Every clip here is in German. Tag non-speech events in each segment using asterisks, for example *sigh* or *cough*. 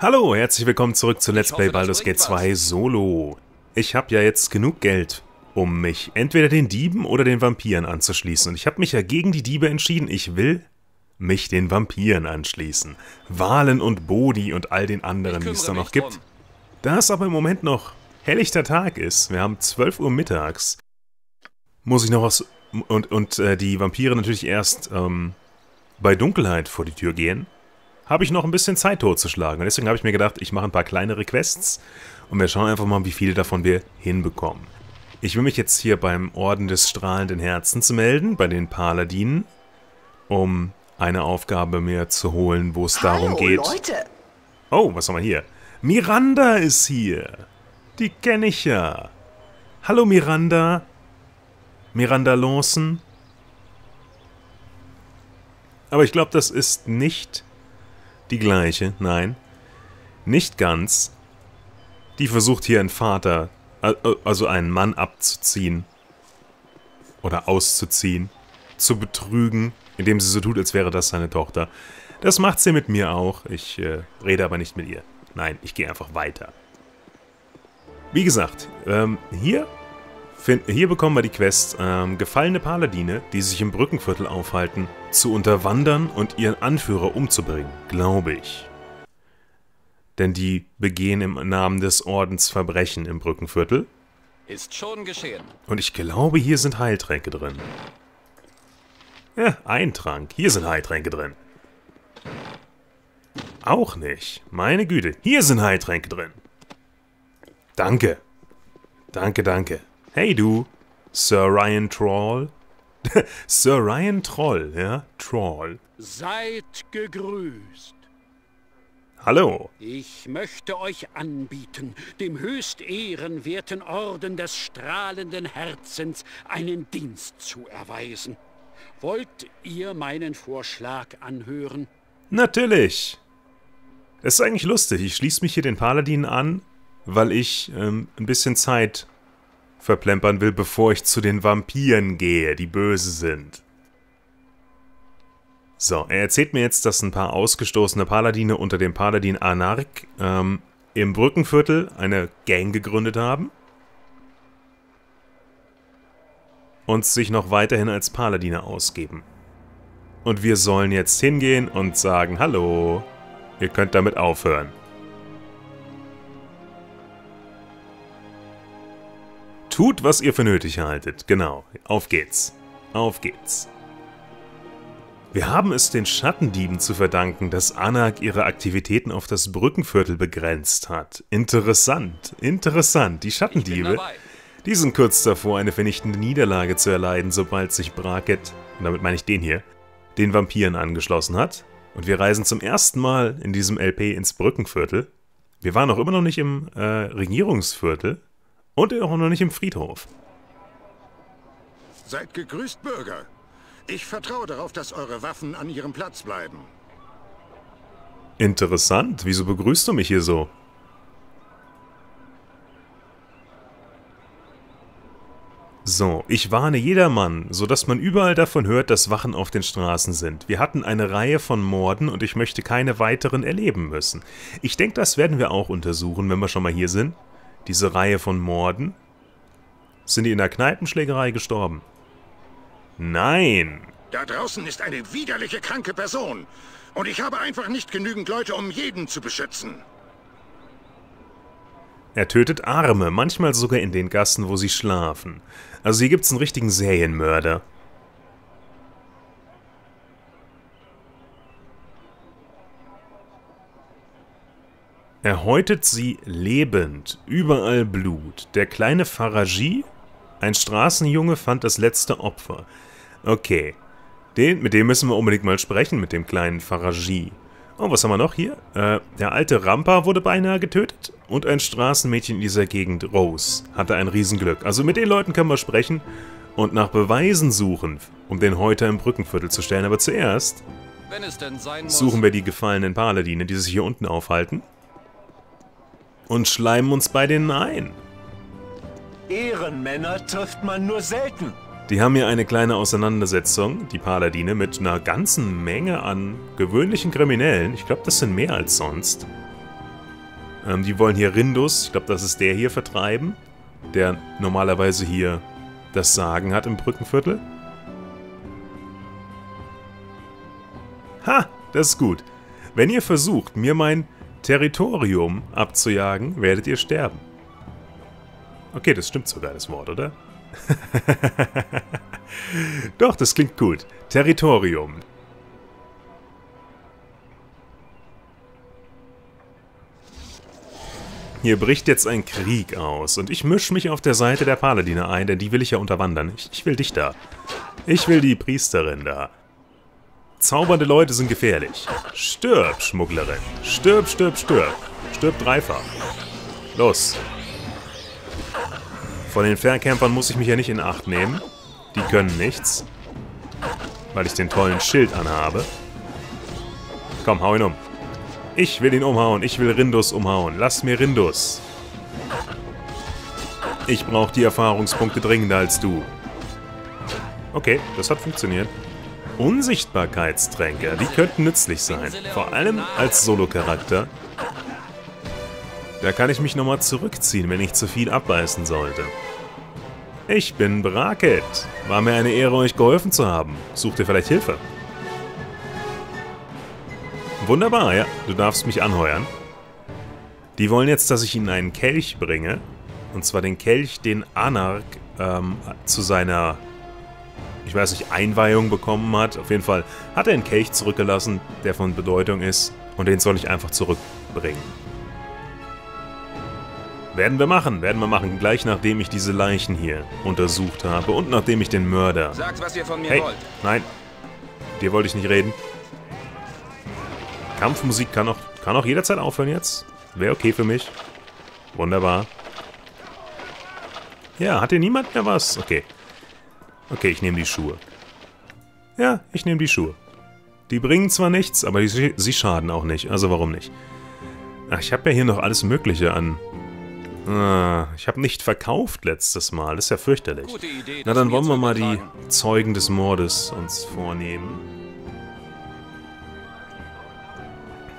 Hallo, herzlich willkommen zurück zu Let's Play Baldur's Gate 2 Solo. Ich habe ja jetzt genug Geld, um mich entweder den Dieben oder den Vampiren anzuschließen. Und ich habe mich ja gegen die Diebe entschieden. Ich will mich den Vampiren anschließen. Wahlen und Bodhi und all den anderen, die es da noch gibt. Da es aber im Moment noch helllichter Tag ist, wir haben 12 Uhr mittags, muss ich noch was... Und, und äh, die Vampire natürlich erst ähm, bei Dunkelheit vor die Tür gehen habe ich noch ein bisschen Zeit totzuschlagen. Und deswegen habe ich mir gedacht, ich mache ein paar kleinere Quests und wir schauen einfach mal, wie viele davon wir hinbekommen. Ich will mich jetzt hier beim Orden des strahlenden Herzens melden, bei den Paladinen, um eine Aufgabe mir zu holen, wo es darum geht... Leute. Oh, was haben wir hier? Miranda ist hier. Die kenne ich ja. Hallo Miranda. Miranda Lawson. Aber ich glaube, das ist nicht die gleiche, nein. Nicht ganz. Die versucht hier einen Vater, also einen Mann abzuziehen. Oder auszuziehen. Zu betrügen, indem sie so tut, als wäre das seine Tochter. Das macht sie mit mir auch. Ich äh, rede aber nicht mit ihr. Nein, ich gehe einfach weiter. Wie gesagt, ähm, hier hier bekommen wir die Quest, ähm, gefallene Paladine, die sich im Brückenviertel aufhalten, zu unterwandern und ihren Anführer umzubringen, glaube ich. Denn die begehen im Namen des Ordens Verbrechen im Brückenviertel. Ist schon geschehen. Und ich glaube, hier sind Heiltränke drin. Ja, ein Trank. Hier sind Heiltränke drin. Auch nicht. Meine Güte. Hier sind Heiltränke drin. Danke. Danke, danke. Hey du, Sir Ryan Troll. *laughs* Sir Ryan Troll, ja? Troll. Seid gegrüßt. Hallo. Ich möchte euch anbieten, dem höchst ehrenwerten Orden des strahlenden Herzens einen Dienst zu erweisen. Wollt ihr meinen Vorschlag anhören? Natürlich. Es ist eigentlich lustig. Ich schließe mich hier den Paladinen an, weil ich ähm, ein bisschen Zeit verplempern will, bevor ich zu den Vampiren gehe, die böse sind. So, er erzählt mir jetzt, dass ein paar ausgestoßene Paladine unter dem Paladin Anark ähm, im Brückenviertel eine Gang gegründet haben. Und sich noch weiterhin als Paladine ausgeben. Und wir sollen jetzt hingehen und sagen, hallo, ihr könnt damit aufhören. Tut, was ihr für nötig haltet. Genau. Auf geht's. Auf geht's. Wir haben es den Schattendieben zu verdanken, dass Anak ihre Aktivitäten auf das Brückenviertel begrenzt hat. Interessant, interessant. Die Schattendiebe, die sind kurz davor, eine vernichtende Niederlage zu erleiden, sobald sich Bracket, und damit meine ich den hier, den Vampiren angeschlossen hat. Und wir reisen zum ersten Mal in diesem LP ins Brückenviertel. Wir waren auch immer noch nicht im äh, Regierungsviertel, und auch noch nicht im Friedhof. Seid gegrüßt, Bürger. Ich vertraue darauf, dass eure Waffen an ihrem Platz bleiben. Interessant. Wieso begrüßt du mich hier so? So, ich warne jedermann, sodass man überall davon hört, dass Wachen auf den Straßen sind. Wir hatten eine Reihe von Morden und ich möchte keine weiteren erleben müssen. Ich denke, das werden wir auch untersuchen, wenn wir schon mal hier sind diese Reihe von Morden? Sind die in der Kneipenschlägerei gestorben? Nein! Da draußen ist eine widerliche, kranke Person. Und ich habe einfach nicht genügend Leute, um jeden zu beschützen. Er tötet Arme, manchmal sogar in den Gassen, wo sie schlafen. Also hier gibt's einen richtigen Serienmörder. Er häutet sie lebend, überall Blut. Der kleine Faragie, ein Straßenjunge, fand das letzte Opfer. Okay, den, mit dem müssen wir unbedingt mal sprechen, mit dem kleinen Faragie. Oh, was haben wir noch hier? Äh, der alte Rampa wurde beinahe getötet und ein Straßenmädchen in dieser Gegend, Rose, hatte ein Riesenglück. Also mit den Leuten können wir sprechen und nach Beweisen suchen, um den Häuter im Brückenviertel zu stellen. Aber zuerst suchen wir die gefallenen Paladine, die sich hier unten aufhalten und schleimen uns bei denen ein. Ehrenmänner trifft man nur selten. Die haben hier eine kleine Auseinandersetzung, die Paladine, mit einer ganzen Menge an gewöhnlichen Kriminellen. Ich glaube, das sind mehr als sonst. Ähm, die wollen hier Rindus, ich glaube, das ist der hier, vertreiben. Der normalerweise hier das Sagen hat im Brückenviertel. Ha, das ist gut. Wenn ihr versucht, mir mein Territorium abzujagen, werdet ihr sterben. Okay, das stimmt sogar, das Wort, oder? *laughs* Doch, das klingt gut. Territorium. Hier bricht jetzt ein Krieg aus und ich mische mich auf der Seite der Paladine ein, denn die will ich ja unterwandern. Ich, ich will dich da. Ich will die Priesterin da. Zaubernde Leute sind gefährlich. Stirb, Schmugglerin. Stirb, stirb, stirb. Stirb dreifach. Los. Von den Fernkämpfern muss ich mich ja nicht in Acht nehmen. Die können nichts. Weil ich den tollen Schild anhabe. Komm, hau ihn um. Ich will ihn umhauen. Ich will Rindus umhauen. Lass mir Rindus. Ich brauche die Erfahrungspunkte dringender als du. Okay, das hat funktioniert. Unsichtbarkeitstränke, die könnten nützlich sein. Vor allem als Solo-Charakter. Da kann ich mich nochmal zurückziehen, wenn ich zu viel abbeißen sollte. Ich bin Braket. War mir eine Ehre, euch geholfen zu haben. Sucht ihr vielleicht Hilfe? Wunderbar, ja. Du darfst mich anheuern. Die wollen jetzt, dass ich ihnen einen Kelch bringe. Und zwar den Kelch, den Anark ähm, zu seiner, ich weiß nicht, Einweihung bekommen hat. Auf jeden Fall hat er einen Kelch zurückgelassen, der von Bedeutung ist. Und den soll ich einfach zurückbringen. Werden wir machen, werden wir machen. Gleich nachdem ich diese Leichen hier untersucht habe und nachdem ich den Mörder... Sagt, was ihr von mir Hey, wollt. nein. Dir wollte ich nicht reden. Kampfmusik kann auch, kann auch jederzeit aufhören jetzt. Wäre okay für mich. Wunderbar. Ja, hat hier niemand mehr was? Okay. Okay, ich nehme die Schuhe. Ja, ich nehme die Schuhe. Die bringen zwar nichts, aber die, sie schaden auch nicht. Also warum nicht? Ach, ich habe ja hier noch alles Mögliche an... Ah, ich habe nicht verkauft letztes Mal. Das ist ja fürchterlich. Idee, Na, dann wollen wir mal die. Zeugen des Mordes uns vornehmen.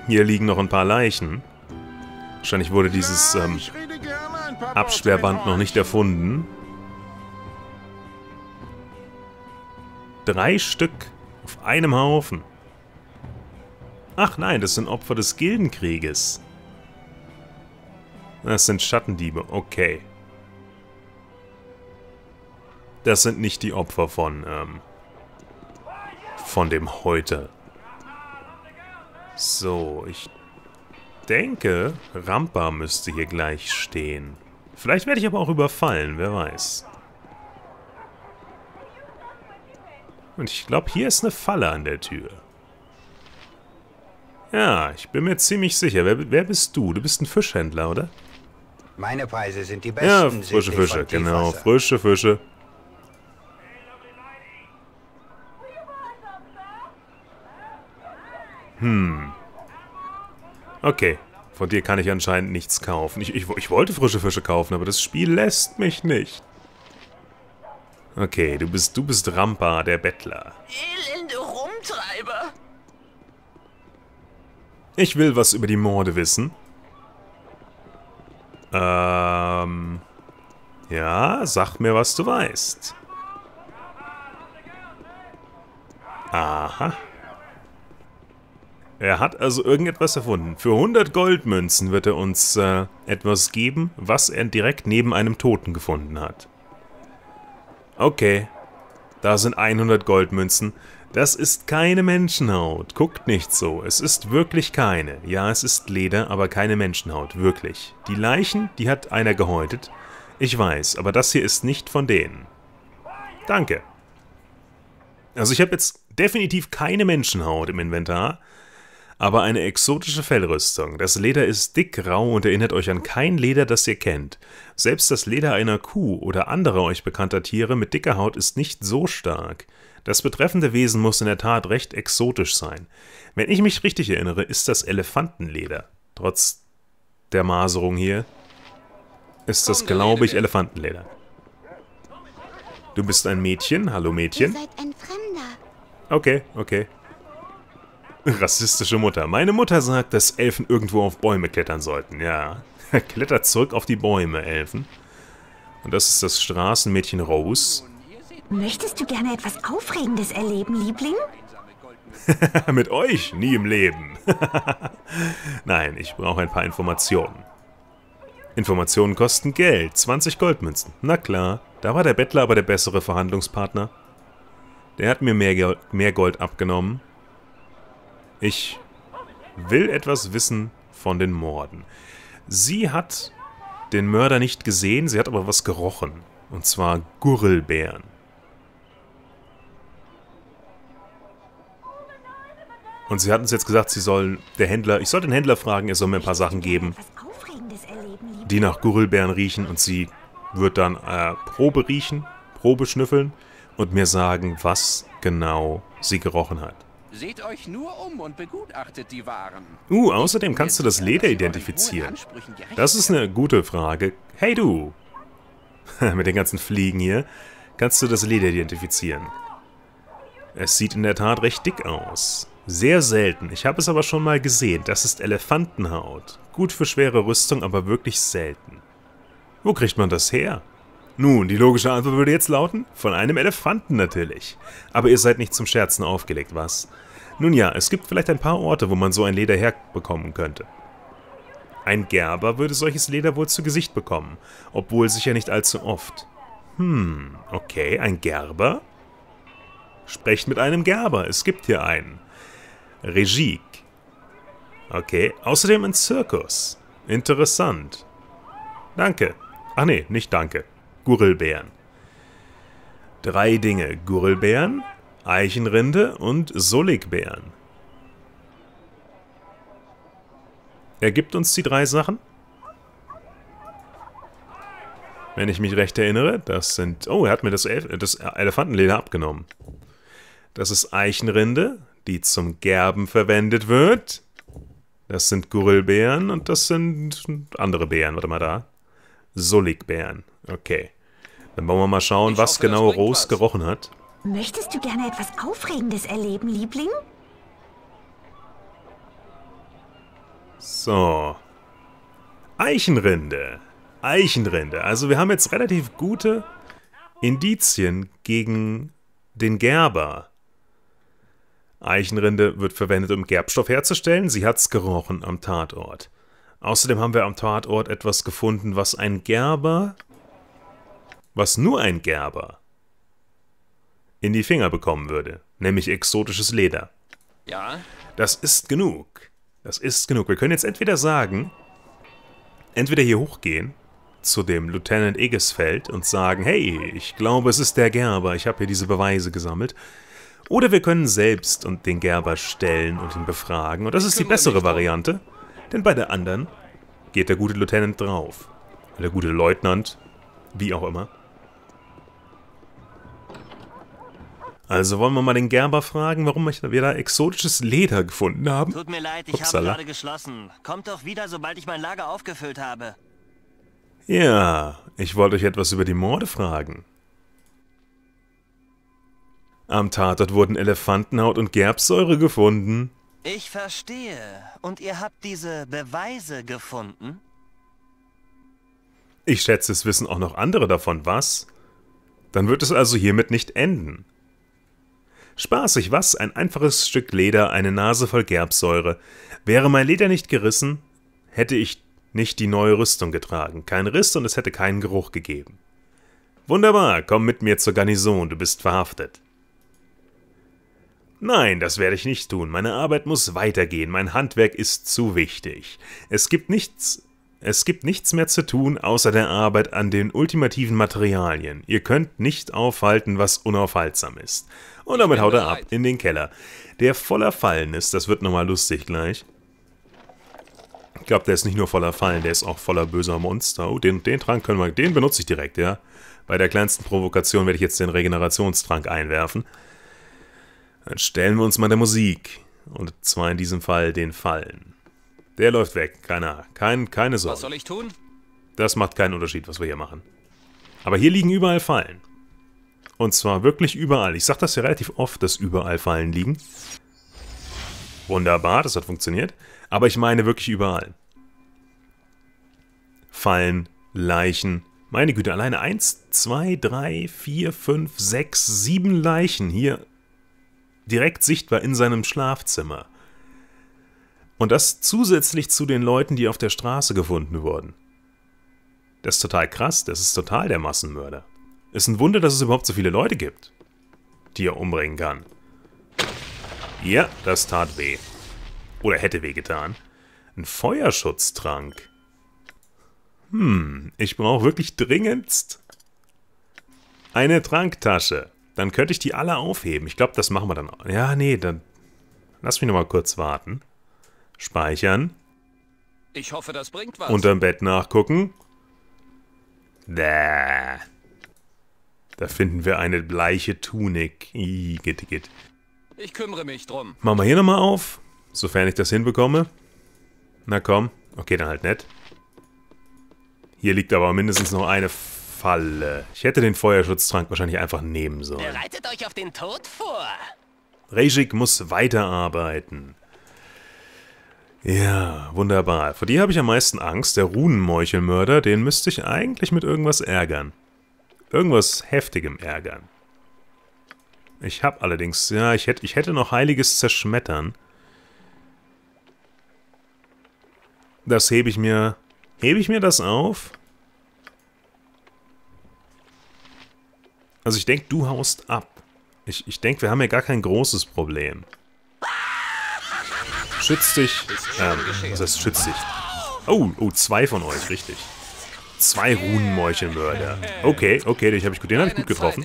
Hier liegen noch ein paar Leichen. Wahrscheinlich wurde dieses ähm, Absperrband noch nicht erfunden. Drei Stück auf einem Haufen. Ach nein, das sind Opfer des Gildenkrieges. Das sind Schattendiebe, okay. Das sind nicht die Opfer von, ähm, von dem Heute. So, ich denke, Rampa müsste hier gleich stehen. Vielleicht werde ich aber auch überfallen, wer weiß. Und ich glaube, hier ist eine Falle an der Tür. Ja, ich bin mir ziemlich sicher. Wer, wer bist du? Du bist ein Fischhändler, oder? Meine Preise sind die Ja, besten. frische südlich Fische, genau. Frische Fische. Hm. Okay. Von dir kann ich anscheinend nichts kaufen. Ich, ich, ich wollte frische Fische kaufen, aber das Spiel lässt mich nicht. Okay, du bist, du bist Rampa, der Bettler. Elende Rumtreiber. Ich will was über die Morde wissen. Ähm. Ja, sag mir, was du weißt. Aha. Er hat also irgendetwas erfunden. Für 100 Goldmünzen wird er uns äh, etwas geben, was er direkt neben einem Toten gefunden hat. Okay. Da sind 100 Goldmünzen. Das ist keine Menschenhaut. Guckt nicht so. Es ist wirklich keine. Ja, es ist Leder, aber keine Menschenhaut. Wirklich. Die Leichen, die hat einer gehäutet. Ich weiß, aber das hier ist nicht von denen. Danke. Also ich habe jetzt definitiv keine Menschenhaut im Inventar, aber eine exotische Fellrüstung. Das Leder ist dick grau und erinnert euch an kein Leder, das ihr kennt. Selbst das Leder einer Kuh oder anderer euch bekannter Tiere mit dicker Haut ist nicht so stark. Das betreffende Wesen muss in der Tat recht exotisch sein. Wenn ich mich richtig erinnere, ist das Elefantenleder. Trotz der Maserung hier ist das, glaube ich. Elefantenleder. Du bist ein Mädchen. Hallo Ihr Mädchen. seid ein Fremder. Okay, okay. *laughs* Rassistische Mutter. Meine Mutter sagt, dass Elfen irgendwo auf Bäume klettern sollten. Ja, klettert zurück auf die Bäume, Elfen. Und das ist das Straßenmädchen Rose. Möchtest du gerne etwas Aufregendes erleben, Liebling? *laughs* Mit euch? Nie im Leben. *laughs* Nein, ich brauche ein paar Informationen. Informationen kosten Geld. 20 Goldmünzen. Na klar, da war der Bettler aber der bessere Verhandlungspartner. Der hat mir mehr, mehr Gold abgenommen. Ich will etwas wissen von den Morden. Sie hat den Mörder nicht gesehen, sie hat aber was gerochen. Und zwar Gurrelbeeren. Und sie hat uns jetzt gesagt, sie soll der Händler, ich soll den Händler fragen, er soll mir ein paar Sachen geben, die nach Gurrelbeeren riechen und sie wird dann äh, Probe riechen, Probe schnüffeln und mir sagen, was genau sie gerochen hat. Seht euch nur um und begutachtet die Waren. Uh, außerdem kannst du das Leder identifizieren. Das ist eine gute Frage. Hey du! *laughs* Mit den ganzen Fliegen hier. Kannst du das Leder identifizieren? Es sieht in der Tat recht dick aus. Sehr selten. Ich habe es aber schon mal gesehen. Das ist Elefantenhaut. Gut für schwere Rüstung, aber wirklich selten. Wo kriegt man das her? Nun, die logische Antwort würde jetzt lauten, von einem Elefanten natürlich. Aber ihr seid nicht zum Scherzen aufgelegt, was? Nun ja, es gibt vielleicht ein paar Orte, wo man so ein Leder herbekommen könnte. Ein Gerber würde solches Leder wohl zu Gesicht bekommen, obwohl sicher nicht allzu oft. Hm, okay, ein Gerber? Sprecht mit einem Gerber, es gibt hier einen. Regique. Okay, außerdem ein Zirkus. Interessant. Danke. Ach nee, nicht danke. Gurrelbeeren. Drei Dinge. Gurrelbeeren, Eichenrinde und Soligbeeren. Er gibt uns die drei Sachen. Wenn ich mich recht erinnere, das sind... Oh, er hat mir das, Elf das Elefantenleder abgenommen. Das ist Eichenrinde, die zum Gerben verwendet wird. Das sind Gurrelbeeren und das sind andere Beeren. Warte mal da. Soligbeeren. Okay. Dann wollen wir mal schauen, was hoffe, genau Rose gerochen hat. Möchtest du gerne etwas Aufregendes erleben, Liebling? So. Eichenrinde. Eichenrinde. Also wir haben jetzt relativ gute Indizien gegen den Gerber. Eichenrinde wird verwendet, um Gerbstoff herzustellen. Sie hat's gerochen am Tatort. Außerdem haben wir am Tatort etwas gefunden, was ein Gerber, was nur ein Gerber in die Finger bekommen würde, nämlich exotisches Leder. Ja? Das ist genug. Das ist genug. Wir können jetzt entweder sagen, entweder hier hochgehen zu dem Lieutenant Egesfeld und sagen, hey, ich glaube, es ist der Gerber, ich habe hier diese Beweise gesammelt. Oder wir können selbst und den Gerber stellen und ihn befragen. Und das ist die bessere Variante, denn bei der anderen geht der gute Lieutenant drauf. Der gute Leutnant, wie auch immer. Also wollen wir mal den Gerber fragen, warum wir da exotisches Leder gefunden haben. Tut mir leid, ich habe gerade geschlossen. Kommt doch wieder, sobald ich mein Lager aufgefüllt habe. Ja, ich wollte euch etwas über die Morde fragen. Am Tatort wurden Elefantenhaut und Gerbsäure gefunden. Ich verstehe. Und ihr habt diese Beweise gefunden? Ich schätze, es wissen auch noch andere davon, was? Dann wird es also hiermit nicht enden. Spaßig, was? Ein einfaches Stück Leder, eine Nase voll Gerbsäure. Wäre mein Leder nicht gerissen, hätte ich nicht die neue Rüstung getragen. Kein Riss und es hätte keinen Geruch gegeben. Wunderbar, komm mit mir zur Garnison, du bist verhaftet. Nein, das werde ich nicht tun. Meine Arbeit muss weitergehen. Mein Handwerk ist zu wichtig. Es gibt nichts. Es gibt nichts mehr zu tun, außer der Arbeit an den ultimativen Materialien. Ihr könnt nicht aufhalten, was unaufhaltsam ist. Und damit haut er ab in den Keller, der voller Fallen ist. Das wird nochmal lustig gleich. Ich glaube, der ist nicht nur voller Fallen, der ist auch voller böser Monster. Oh, den, den Trank können wir, den benutze ich direkt, ja. Bei der kleinsten Provokation werde ich jetzt den Regenerationstrank einwerfen. Dann stellen wir uns mal der Musik. Und zwar in diesem Fall den Fallen. Der läuft weg, keiner, kein, keine Sorge. Was soll ich tun? Das macht keinen Unterschied, was wir hier machen. Aber hier liegen überall Fallen. Und zwar wirklich überall. Ich sage das ja relativ oft, dass überall Fallen liegen. Wunderbar, das hat funktioniert. Aber ich meine wirklich überall. Fallen, Leichen. Meine Güte, alleine 1, 2, 3, 4, 5, 6, 7 Leichen hier direkt sichtbar in seinem Schlafzimmer. Und das zusätzlich zu den Leuten, die auf der Straße gefunden wurden. Das ist total krass, das ist total der Massenmörder. Ist ein Wunder, dass es überhaupt so viele Leute gibt, die er umbringen kann. Ja, das tat weh. Oder hätte weh getan. Ein Feuerschutztrank. Hm, ich brauche wirklich dringendst eine Tranktasche. Dann könnte ich die alle aufheben. Ich glaube, das machen wir dann. Ja, nee, dann lass mich noch mal kurz warten. Speichern. Ich hoffe, das bringt was. Unterm Bett nachgucken. Da. Da finden wir eine bleiche Tunik. Igitt, Ich kümmere mich drum. Machen wir hier nochmal auf, sofern ich das hinbekomme. Na komm. Okay, dann halt nett. Hier liegt aber mindestens noch eine Falle. Ich hätte den Feuerschutztrank wahrscheinlich einfach nehmen sollen. Bereitet euch auf den Tod vor. Rejik muss weiterarbeiten. Ja, wunderbar. Vor dir habe ich am meisten Angst. Der Runenmeuchelmörder, den müsste ich eigentlich mit irgendwas ärgern. Irgendwas Heftigem ärgern. Ich habe allerdings, ja, ich hätte, ich hätte noch heiliges Zerschmettern. Das hebe ich mir... Hebe ich mir das auf? Also ich denke, du haust ab. Ich, ich denke, wir haben ja gar kein großes Problem. Schütz dich. Ähm, was heißt schütz dich? Oh, oh, zwei von euch, richtig. Zwei Runenmeuchelmörder. Okay, okay, den habe ich, den hab ich gut getroffen.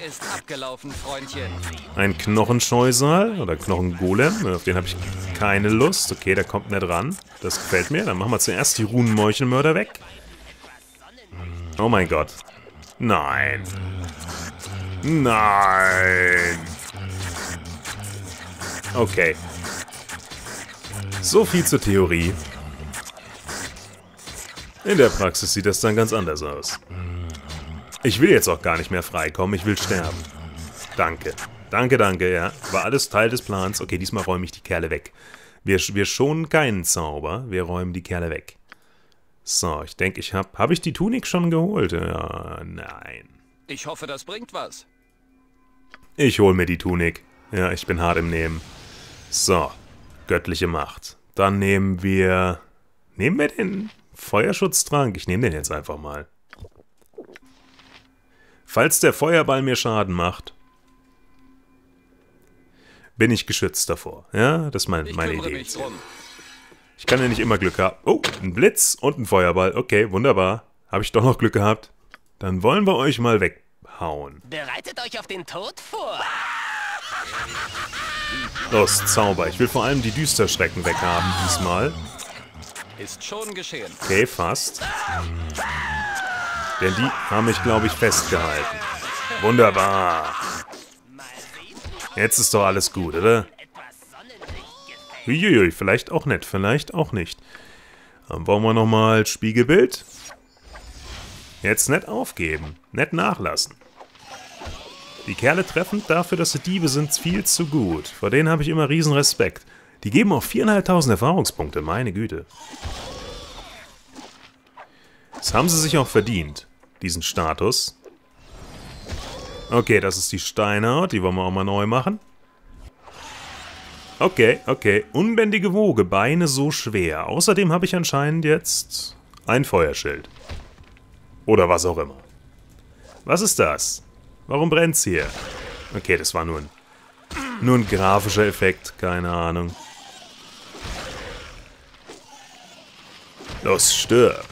Ein Knochenscheusal oder Knochengolem, auf den habe ich keine Lust. Okay, der kommt nicht ran. Das gefällt mir. Dann machen wir zuerst die Runenmeuchelmörder weg. Oh mein Gott. Nein. Nein. Okay. So viel zur Theorie. In der Praxis sieht das dann ganz anders aus. Ich will jetzt auch gar nicht mehr freikommen, ich will sterben. Danke. Danke, danke, ja. War alles Teil des Plans. Okay, diesmal räume ich die Kerle weg. Wir, wir schonen keinen Zauber, wir räumen die Kerle weg. So, ich denke, ich habe... Habe ich die Tunik schon geholt? Ja, nein. Ich hoffe, das bringt was. Ich hole mir die Tunik. Ja, ich bin hart im Nehmen. So, göttliche Macht. Dann nehmen wir... Nehmen wir den Feuerschutztrank. Ich nehme den jetzt einfach mal. Falls der Feuerball mir Schaden macht, bin ich geschützt davor. Ja, das ist mein, meine Idee. Ich kann ja nicht immer Glück haben. Oh, ein Blitz und ein Feuerball. Okay, wunderbar. Habe ich doch noch Glück gehabt. Dann wollen wir euch mal weghauen. Bereitet euch auf den Tod vor. Los, Zauber. Ich will vor allem die Düsterschrecken weghaben diesmal. Ist schon geschehen. Okay, fast. Denn die haben mich, glaube ich, festgehalten. Wunderbar. Jetzt ist doch alles gut, oder? Uiuiui, vielleicht auch nicht, vielleicht auch nicht. Dann wollen wir nochmal Spiegelbild. Jetzt nicht aufgeben, nicht nachlassen. Die Kerle treffen dafür, dass sie Diebe sind, viel zu gut. Vor denen habe ich immer riesen Respekt. Die geben auch 4.500 Erfahrungspunkte, meine Güte. Das haben sie sich auch verdient, diesen Status. Okay, das ist die Steinhaut, die wollen wir auch mal neu machen. Okay, okay. Unbändige Woge, Beine so schwer. Außerdem habe ich anscheinend jetzt ein Feuerschild. Oder was auch immer. Was ist das? Warum brennt's hier? Okay, das war nur ein, nur ein grafischer Effekt, keine Ahnung. Los, stirb.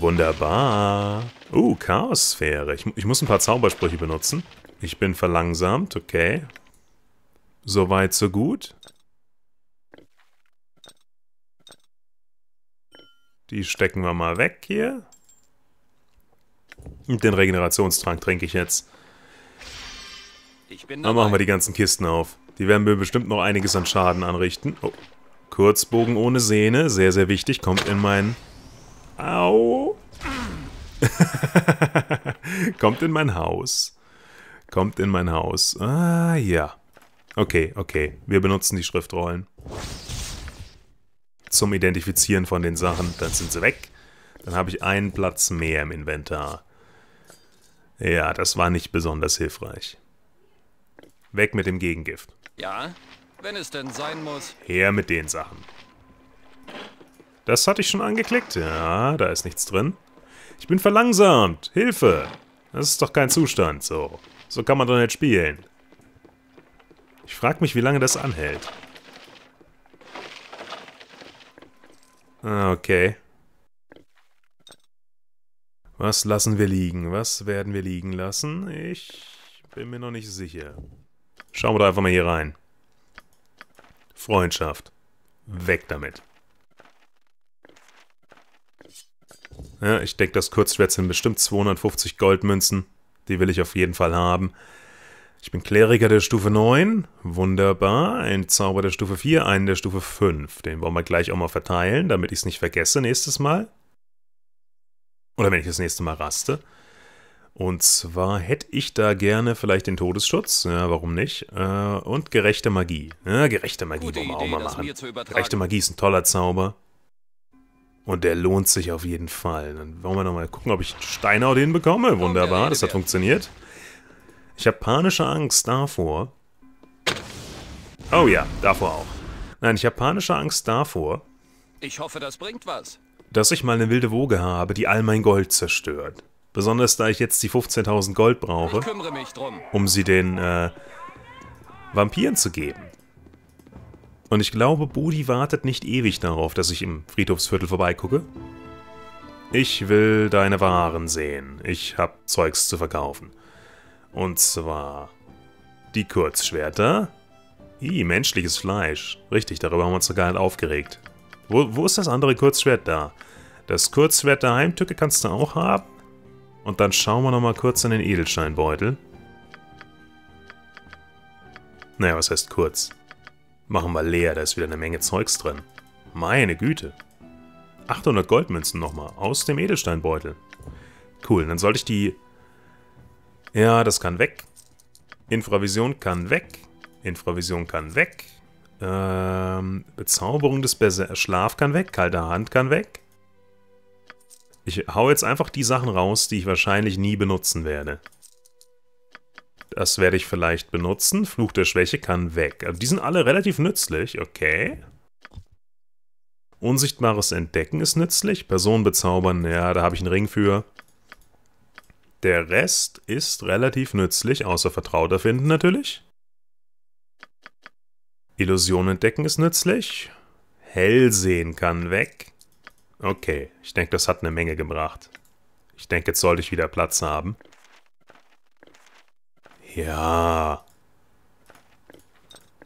Wunderbar. Uh, Chaossphäre. Ich, ich muss ein paar Zaubersprüche benutzen. Ich bin verlangsamt, okay. Soweit, so gut. Die stecken wir mal weg hier. Und den Regenerationstrank trinke ich jetzt. Ich bin Dann machen wir die ganzen Kisten auf. Die werden mir bestimmt noch einiges an Schaden anrichten. Oh. Kurzbogen ohne Sehne, sehr, sehr wichtig. Kommt in mein... Au! *laughs* Kommt in mein Haus. Kommt in mein Haus. Ah, ja. Okay, okay. Wir benutzen die Schriftrollen. Zum Identifizieren von den Sachen. Dann sind sie weg. Dann habe ich einen Platz mehr im Inventar. Ja, das war nicht besonders hilfreich. Weg mit dem Gegengift. Ja, wenn es denn sein muss. Her mit den Sachen. Das hatte ich schon angeklickt. Ja, da ist nichts drin. Ich bin verlangsamt. Hilfe. Das ist doch kein Zustand. So, so kann man doch nicht spielen. Ich frage mich, wie lange das anhält. Ah, okay. Was lassen wir liegen? Was werden wir liegen lassen? Ich bin mir noch nicht sicher. Schauen wir doch einfach mal hier rein. Freundschaft. Weg damit. Ja, ich denke, das Kurzschwert sind bestimmt 250 Goldmünzen. Die will ich auf jeden Fall haben. Ich bin Kleriker der Stufe 9. Wunderbar. Ein Zauber der Stufe 4, einen der Stufe 5. Den wollen wir gleich auch mal verteilen, damit ich es nicht vergesse nächstes Mal. Oder wenn ich das nächste Mal raste. Und zwar hätte ich da gerne vielleicht den Todesschutz. Ja, warum nicht? Äh, und gerechte Magie. Ja, gerechte Magie Gute wollen wir auch mal machen. Gerechte Magie ist ein toller Zauber. Und der lohnt sich auf jeden Fall. Dann wollen wir nochmal gucken, ob ich Steinau den bekomme. Wunderbar, das hat funktioniert. Ich habe panische Angst davor. Oh ja, davor auch. Nein, ich habe panische Angst davor, Ich hoffe, das bringt was. dass ich mal eine wilde Woge habe, die all mein Gold zerstört. Besonders da ich jetzt die 15.000 Gold brauche, um sie den äh, Vampiren zu geben. Und ich glaube, Budi wartet nicht ewig darauf, dass ich im Friedhofsviertel vorbeigucke. Ich will deine Waren sehen. Ich hab Zeugs zu verkaufen. Und zwar die Kurzschwerter. Ih, menschliches Fleisch. Richtig, darüber haben wir uns sogar halt aufgeregt. Wo, wo ist das andere Kurzschwert da? Das Kurzschwert der Heimtücke kannst du auch haben. Und dann schauen wir nochmal kurz in den Edelsteinbeutel. Naja, was heißt kurz? Machen wir leer, da ist wieder eine Menge Zeugs drin. Meine Güte. 800 Goldmünzen nochmal aus dem Edelsteinbeutel. Cool, dann sollte ich die... Ja, das kann weg. Infravision kann weg. Infravision kann weg. Ähm, Bezauberung des Berser Schlaf kann weg. Kalte Hand kann weg. Ich hau jetzt einfach die Sachen raus, die ich wahrscheinlich nie benutzen werde. Das werde ich vielleicht benutzen. Fluch der Schwäche kann weg. Also die sind alle relativ nützlich, okay. Unsichtbares Entdecken ist nützlich. Person bezaubern, ja, da habe ich einen Ring für. Der Rest ist relativ nützlich, außer Vertrauter finden natürlich. Illusion entdecken ist nützlich. Hellsehen kann weg. Okay, ich denke, das hat eine Menge gebracht. Ich denke, jetzt sollte ich wieder Platz haben. Ja.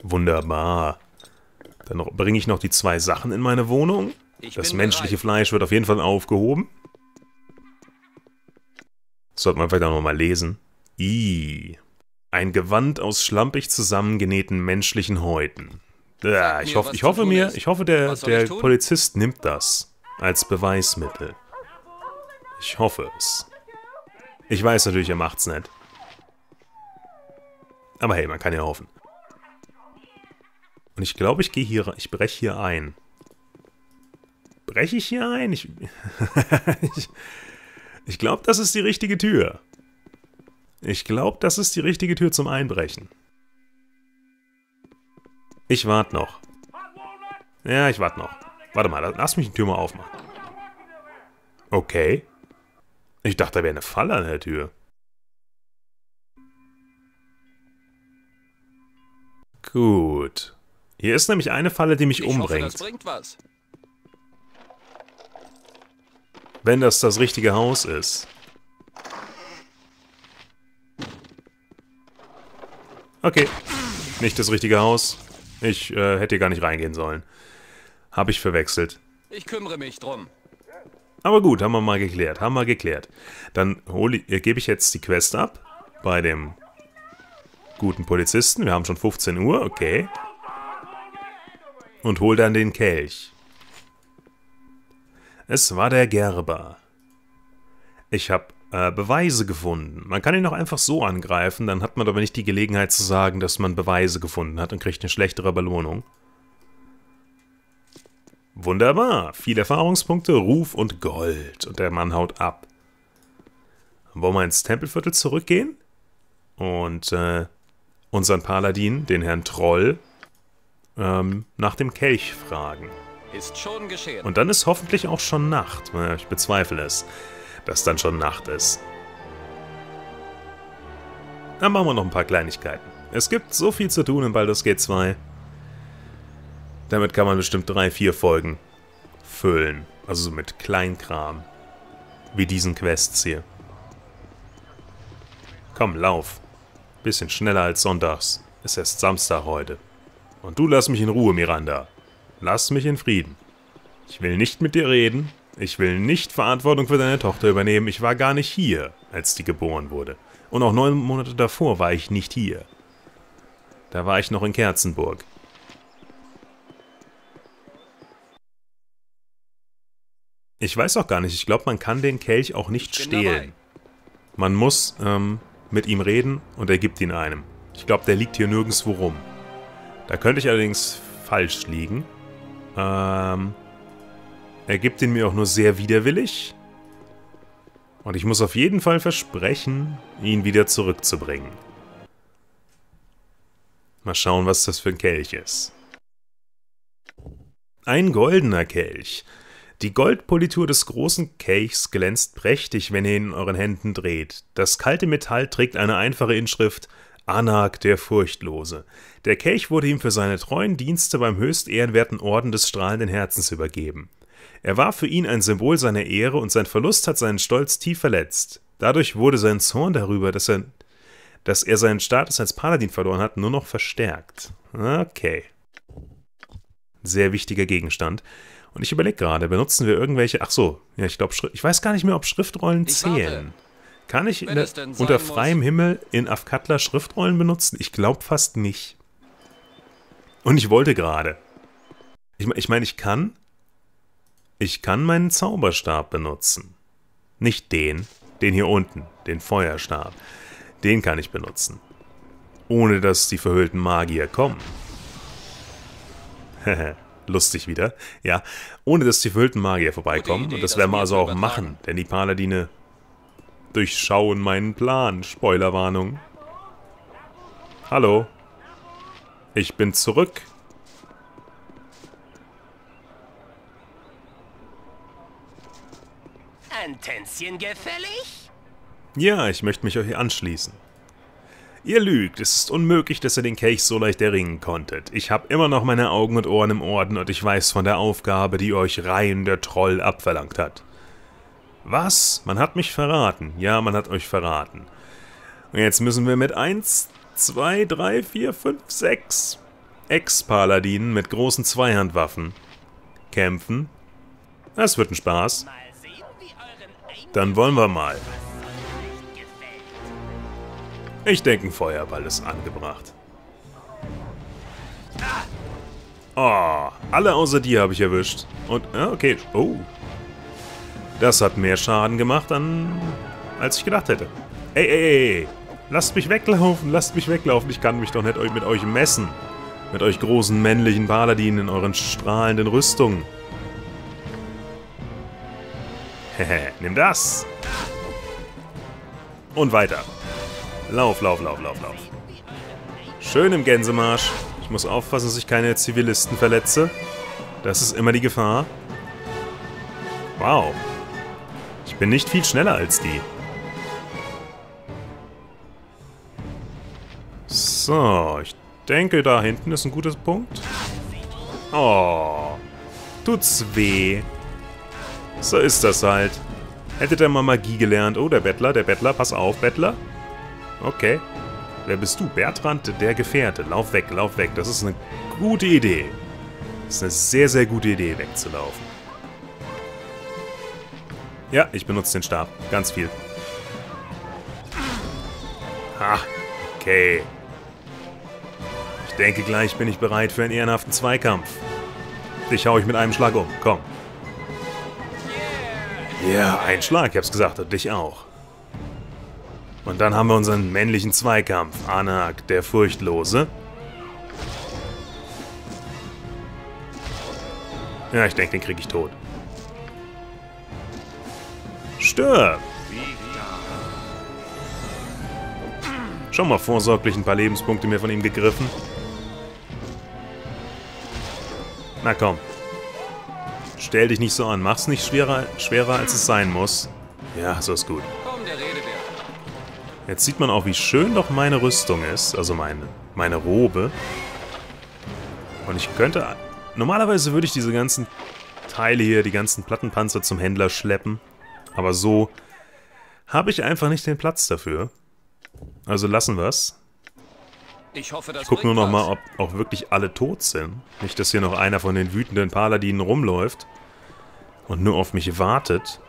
Wunderbar. Dann bringe ich noch die zwei Sachen in meine Wohnung. Ich Das menschliche bereit. Fleisch wird auf jeden Fall aufgehoben. Sollte man vielleicht auch noch mal lesen. I. Ein Gewand aus schlampig zusammengenähten menschlichen Häuten. Ja, ich, hoff, ich hoffe mir, ich hoffe, der, der? Polizist nimmt das als Beweismittel. Ich hoffe es. Ich weiß natürlich, er macht's nicht. Aber hey, man kann ja hoffen. Und ich glaube, ich gehe hier, ich breche hier ein. Breche ich hier ein? Ich, *laughs* ich, ich glaube, das ist die richtige Tür. Ich glaube, das ist die richtige Tür zum Einbrechen. Ich warte noch. Ja, ich warte noch. Warte mal, lass mich die Tür mal aufmachen. Okay. Ich dachte, da wäre eine Falle an der Tür. Gut. Hier ist nämlich eine Falle, die mich Ich hoffe, das umbringt. bringt was. Wenn das das richtige Haus ist. Okay. Nicht das richtige Haus. Ich äh, hätte hier gar nicht reingehen sollen. Habe ich verwechselt. Ich kümmere mich drum. Aber gut, haben wir mal geklärt. Haben wir geklärt. Dann äh, gebe ich jetzt die Quest ab. Bei dem guten Polizisten. Wir haben schon 15 Uhr, okay. Und hol dann den Kelch. Es war der Gerber. Ich habe äh, Beweise gefunden. Man kann ihn auch einfach so angreifen, dann hat man aber nicht die Gelegenheit zu sagen, dass man Beweise gefunden hat und kriegt eine schlechtere Belohnung. Wunderbar, viele Erfahrungspunkte, Ruf und Gold. Und der Mann haut ab. Wollen wir ins Tempelviertel zurückgehen? Und äh, unseren Paladin, den Herrn Troll, ähm, nach dem Kelch fragen. Ist schon geschehen. Und dann ist hoffentlich auch schon Nacht. Ich bezweifle es, dass dann schon Nacht ist. Dann machen wir noch ein paar Kleinigkeiten. Es gibt so viel zu tun in Baldur's Gate 2. Damit kann man bestimmt drei, vier Folgen füllen. Also so mit Kleinkram. Wie diesen Quests hier. Komm, lauf. Bisschen schneller als sonntags. Ist erst Samstag heute. Und du lass mich in Ruhe, Miranda. Lass mich in Frieden. Ich will nicht mit dir reden. Ich will nicht Verantwortung für deine Tochter übernehmen. Ich war gar nicht hier, als die geboren wurde. Und auch neun Monate davor war ich nicht hier. Da war ich noch in Kerzenburg. Ich weiß auch gar nicht. Ich glaube, man kann den Kelch auch nicht stehlen. dabei. Man muss ähm, mit ihm reden und er gibt ihn einem. Ich glaube, der liegt hier nirgendwo rum. Da könnte ich allerdings falsch liegen. Ähm, er gibt ihn mir auch nur sehr widerwillig. Und ich muss auf jeden Fall versprechen, ihn wieder zurückzubringen. Mal schauen, was das für ein Kelch ist. Ein goldener Kelch. Die Goldpolitur des großen Kelchs glänzt prächtig, wenn ihr ihn in euren Händen dreht. Das kalte Metall trägt eine einfache Inschrift Anak der Furchtlose. Der Kelch wurde ihm für seine treuen Dienste beim höchst ehrenwerten Orden des strahlenden Herzens übergeben. Er war für ihn ein Symbol seiner Ehre und sein Verlust hat seinen Stolz tief verletzt. Dadurch wurde sein Zorn darüber, dass er, dass er seinen Status als Paladin verloren hat, nur noch verstärkt. Okay. Sehr wichtiger Gegenstand. Und ich überlege gerade, benutzen wir irgendwelche. Ach so, ja, ich glaube, ich weiß gar nicht mehr, ob Schriftrollen Ich zählen. warte. Kann ich Wenn der, unter muss. freiem Himmel in Afkatla Schriftrollen benutzen? Ich glaube fast nicht. Und ich wollte gerade. Ich, ich meine, ich kann. Ich kann meinen Zauberstab benutzen. Nicht den, den hier unten, den Feuerstab. Den kann ich benutzen. Ohne dass die verhüllten Magier kommen. *laughs* Lustig wieder. Ja, ohne dass die verhüllten Magier vorbeikommen. Idee, Und das werden wir also auch machen, denn die Paladine durchschauen meinen Plan. Spoilerwarnung. Hallo. Ich bin zurück. Ein Tänzchen gefällig? Ja, ich möchte mich euch anschließen. Ihr lügt, es ist unmöglich, dass ihr den Kelch so leicht erringen konntet. Ich habe immer noch meine Augen und Ohren im Orden und ich weiß von der Aufgabe, die euch Reihen der Troll abverlangt hat. Was? Man hat mich verraten. Ja, man hat euch verraten. Und jetzt müssen wir mit 1, 2, 3, 4, 5, 6 Ex-Paladinen mit großen Zweihandwaffen kämpfen. Das wird ein Spaß. Dann wollen wir mal. Ich denke, ein Feuerball ist angebracht. Oh, alle außer dir habe ich erwischt. Und, okay. Oh. Das hat mehr Schaden gemacht, an, als ich gedacht hätte. Ey, ey, ey. Lasst mich weglaufen, lasst mich weglaufen. Ich kann mich doch nicht mit euch messen. Mit euch großen männlichen Paladinen in euren strahlenden Rüstungen. Hehe, *laughs* nimm das. Und weiter. Lauf, lauf, lauf, lauf, lauf. Schön im Gänsemarsch. Ich muss aufpassen, dass ich keine Zivilisten verletze. Das ist immer die Gefahr. Wow. Ich bin nicht viel schneller als die. So, ich denke, da hinten ist ein guter Punkt. Oh, tut's weh. So ist das halt. Hättet ihr mal Magie gelernt. Oh, der Bettler, der Bettler, pass auf, Bettler. Okay. Wer bist du? Bertrand, der Gefährte. Lauf weg, lauf weg. Das ist eine gute Idee. Das ist eine sehr, sehr gute Idee, wegzulaufen. Ja, ich benutze den Stab. Ganz viel. Ha, okay. Ich denke, gleich bin ich bereit für einen ehrenhaften Zweikampf. Dich hau ich mit einem Schlag um. Komm. Ja, ein Schlag, ich hab's gesagt. Und dich auch. Und dann haben wir unseren männlichen Zweikampf. Anak, der Furchtlose. Ja, ich denke, den kriege ich tot. Stirb! Schon mal vorsorglich ein paar Lebenspunkte mir von ihm gegriffen. Na komm. Stell dich nicht so an. Mach's nicht schwerer, schwerer als es sein muss. Ja, so ist gut. Jetzt sieht man auch, wie schön doch meine Rüstung ist. Also meine, meine Robe. Und ich könnte... Normalerweise würde ich diese ganzen Teile hier, die ganzen Plattenpanzer zum Händler schleppen. Aber so habe ich einfach nicht den Platz dafür. Also lassen wir's. Ich hoffe, Ich gucke nur noch mal, ob auch wirklich alle tot sind. Nicht, dass hier noch einer von den wütenden Paladinen rumläuft und nur auf mich wartet.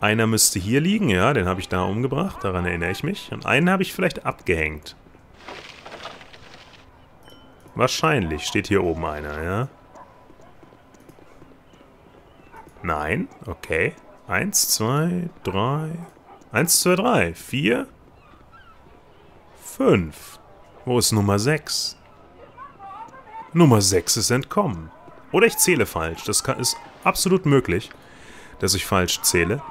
Einer müsste hier liegen, ja, den habe ich da umgebracht, daran erinnere ich mich. Und einen habe ich vielleicht abgehängt. Wahrscheinlich steht hier oben einer, ja. Nein, okay. Eins, zwei, drei. Eins, zwei, drei. Vier. Fünf. Wo ist Nummer sechs? Nummer sechs ist entkommen. Oder ich zähle falsch. Das ist absolut möglich, dass ich falsch zähle.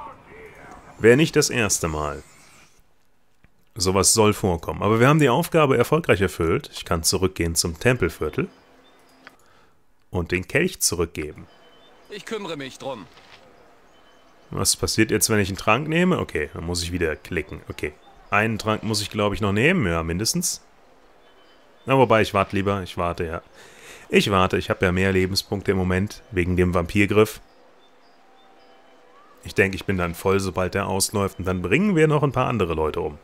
Wäre nicht das erste Mal. Sowas soll vorkommen. Aber wir haben die Aufgabe erfolgreich erfüllt. Ich kann zurückgehen zum Tempelviertel und den Kelch zurückgeben. Ich kümmere mich drum. Was passiert jetzt, wenn ich einen Trank nehme? Okay, dann muss ich wieder klicken. Okay. Einen Trank muss ich, glaube ich, noch nehmen. Ja, mindestens. Na, wobei, ich warte lieber. Ich warte, ja. Ich warte. Ich habe ja mehr Lebenspunkte im Moment. Wegen dem Vampirgriff. Ich denke, ich bin dann voll, sobald der ausläuft. Und dann bringen wir noch ein paar andere Leute um.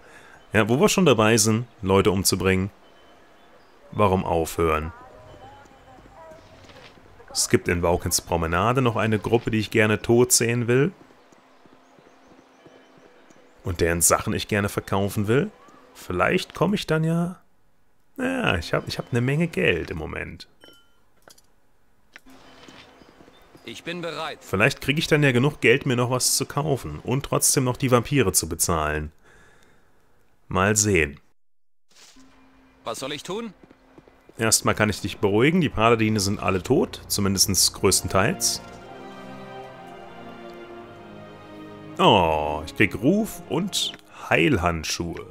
Ja, wo wir schon dabei sind, Leute umzubringen. Warum aufhören? Es gibt in Waukens Promenade noch eine Gruppe, die ich gerne tot sehen will. Und deren Sachen ich gerne verkaufen will. Vielleicht komme ich dann ja... Ja, ich habe ich hab eine Menge Geld im Moment. Ich bin bereit. Vielleicht kriege ich dann ja genug Geld, mir noch was zu kaufen. Und trotzdem noch die Vampire zu bezahlen. Mal sehen. Was soll ich tun? Erstmal kann ich dich beruhigen, die Paladine sind alle tot, zumindest größtenteils. Oh, ich krieg Ruf und Heilhandschuhe.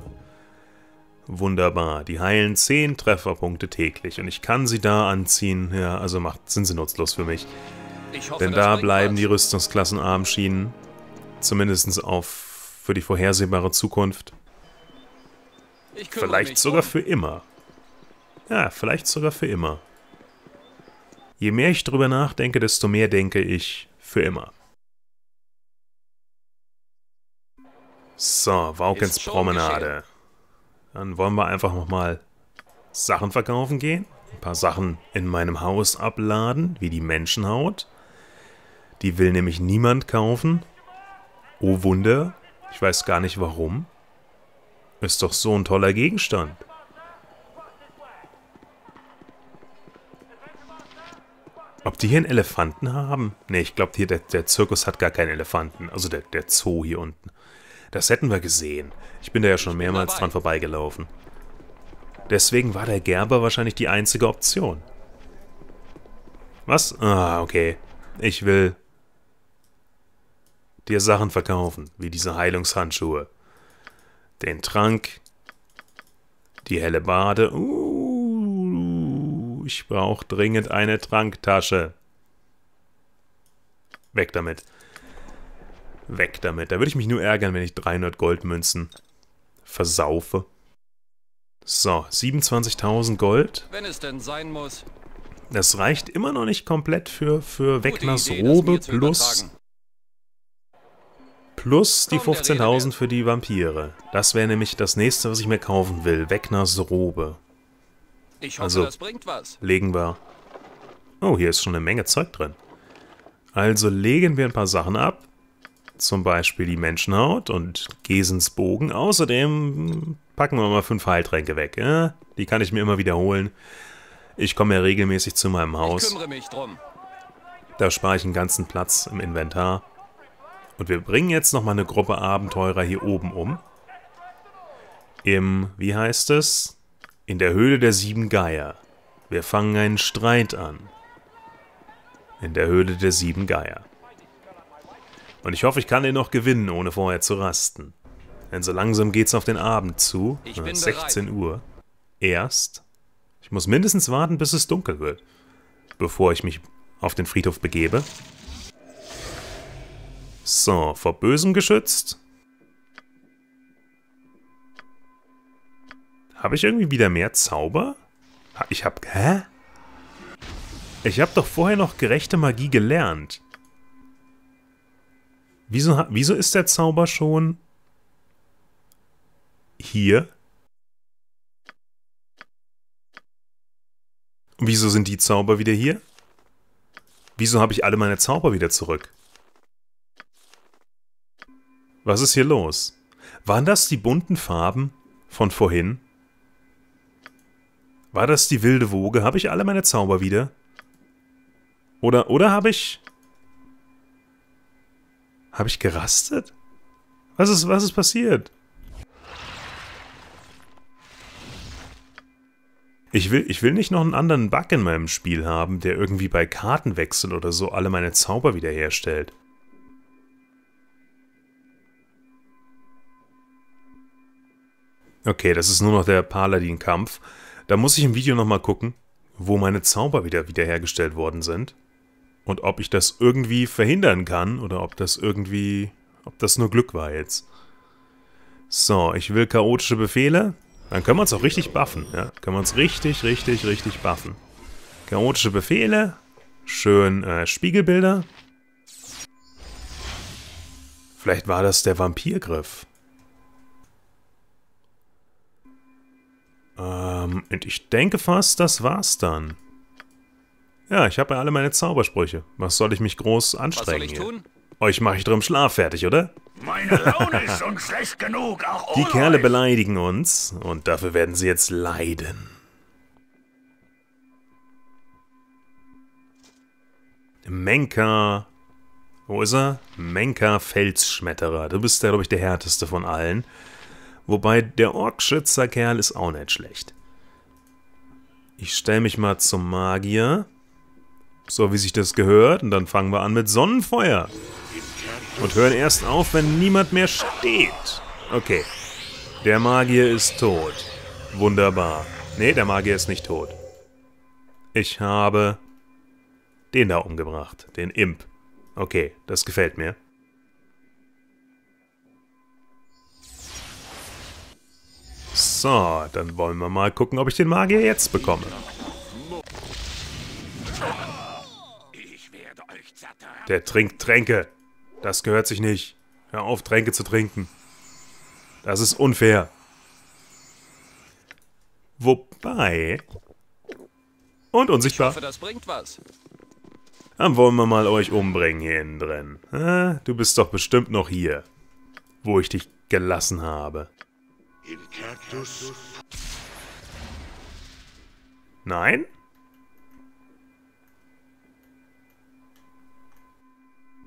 Wunderbar, die heilen 10 Trefferpunkte täglich und ich kann sie da anziehen. Ja, also macht, sind sie nutzlos für mich. Hoffe, Denn da bleiben die Rüstungsklassen Armschienen. Zumindest auf für die vorhersehbare Zukunft. Vielleicht sogar drum. für immer. Ja, vielleicht sogar für immer. Je mehr ich drüber nachdenke, desto mehr denke ich für immer. So, Waukens schon Promenade. Dann wollen wir einfach nochmal Sachen verkaufen gehen. Ein paar Sachen in meinem Haus abladen, wie die Menschenhaut. Die will nämlich niemand kaufen. Oh Wunder, ich weiß gar nicht warum. Ist doch so ein toller Gegenstand. Ob die hier einen Elefanten haben? Ne, ich glaube, hier der, der Zirkus hat gar keinen Elefanten. Also der, der Zoo hier unten. Das hätten wir gesehen. Ich bin da ja schon mehrmals dabei. dran vorbeigelaufen. Deswegen war der Gerber wahrscheinlich die einzige Option. Was? Ah, okay. Ich will dir Sachen verkaufen, wie diese Heilungshandschuhe. Den Trank, die helle Bade. Uh, ich brauche dringend eine Tranktasche. Weg damit. Weg damit. Da würde ich mich nur ärgern, wenn ich 300 Goldmünzen versaufe. So, 27.000 Gold. Wenn es denn sein muss. Das reicht immer noch nicht komplett für, für Wegners Robe plus. Plus die Komm, der Rede 15.000 wert. für die Vampire. Das wäre nämlich das nächste, was ich mir kaufen will. Wegners Robe. Ich hoffe, Also- das bringt was. Legen wir... Oh, hier ist schon eine Menge Zeug drin. Also legen wir ein paar Sachen ab. Zum Beispiel die Menschenhaut und Gesens Bogen. Außerdem packen wir mal fünf Heiltränke weg. Ja? Die kann ich mir immer wiederholen. Ich komme ja regelmäßig zu meinem Ich Haus. kümmere mich drum. Da spare ich einen ganzen Platz im Inventar. Und wir bringen jetzt nochmal eine Gruppe Abenteurer hier oben um. Im, wie heißt es? In der Höhle der sieben Geier. Wir fangen einen Streit an. In der Höhle der sieben Geier. Und ich hoffe, ich kann den noch gewinnen, ohne vorher zu rasten. Denn so langsam geht's auf den Abend zu. Ich bin 16 Uhr. Erst. Ich muss mindestens warten, bis es dunkel wird. Bevor ich mich auf den Friedhof begebe. So, vor Bösem geschützt. Habe ich irgendwie wieder mehr Zauber? Ich hab... Hä? Ich habe doch vorher noch gerechte Magie gelernt. Wieso, wieso ist der Zauber schon... hier? Wieso sind die Zauber wieder hier? Wieso habe ich alle meine Zauber wieder zurück? Was ist hier los? Waren das die bunten Farben von vorhin? War das die wilde Woge? Habe ich alle meine Zauber wieder? Oder, oder habe ich... Habe ich gerastet? Was ist, was ist passiert? Ich will, ich will nicht noch einen anderen Bug in meinem Spiel haben, der irgendwie bei Kartenwechsel oder so alle meine Zauber wiederherstellt. Okay, das ist nur noch der Paladin-Kampf. Da muss ich im Video nochmal gucken, wo meine Zauber wieder wiederhergestellt worden sind. Und ob ich das irgendwie verhindern kann oder ob das irgendwie... ob das nur Glück war jetzt. So, ich will chaotische Befehle. Dann können wir uns auch richtig buffen, ja. Können wir uns richtig, richtig, richtig buffen. Chaotische Befehle. Schön äh, Spiegelbilder. Vielleicht war das der Vampirgriff. Ähm, und ich denke fast, das war's dann. Ja, ich habe ja alle meine Zaubersprüche. Was soll ich mich groß Was soll anstrengen ich hier? tun? Euch mache ich drum Schlaf fertig, oder? Meine Laune ist schon schlecht genug, auch Die Kerle euch. beleidigen uns und dafür werden sie jetzt leiden. Menka. Wo ist er? Menka Felsschmetterer. Du bist ja, glaube ich, der härteste von allen. Wobei der Orkschützerkerl ist auch nicht schlecht. Ich stelle mich mal zum Magier. So wie sich das gehört. Und dann fangen wir an mit Sonnenfeuer. Und hören erst auf, wenn niemand mehr steht. Okay. Der Magier ist tot. Wunderbar. Nee, der Magier ist nicht tot. Ich habe den da umgebracht. Den Imp. Okay, das gefällt mir. So, dann wollen wir mal gucken, ob ich den Magier jetzt bekomme. Ich. Der trinkt Tränke. Das gehört sich nicht. Hör auf, Tränke zu trinken. Das ist unfair. Wobei... Und Ich unsichtbar. hoffe, das bringt was. Dann wollen wir mal euch umbringen hier innen drin. Du bist doch bestimmt noch hier. Wo ich dich gelassen habe. In Cactus. Nein?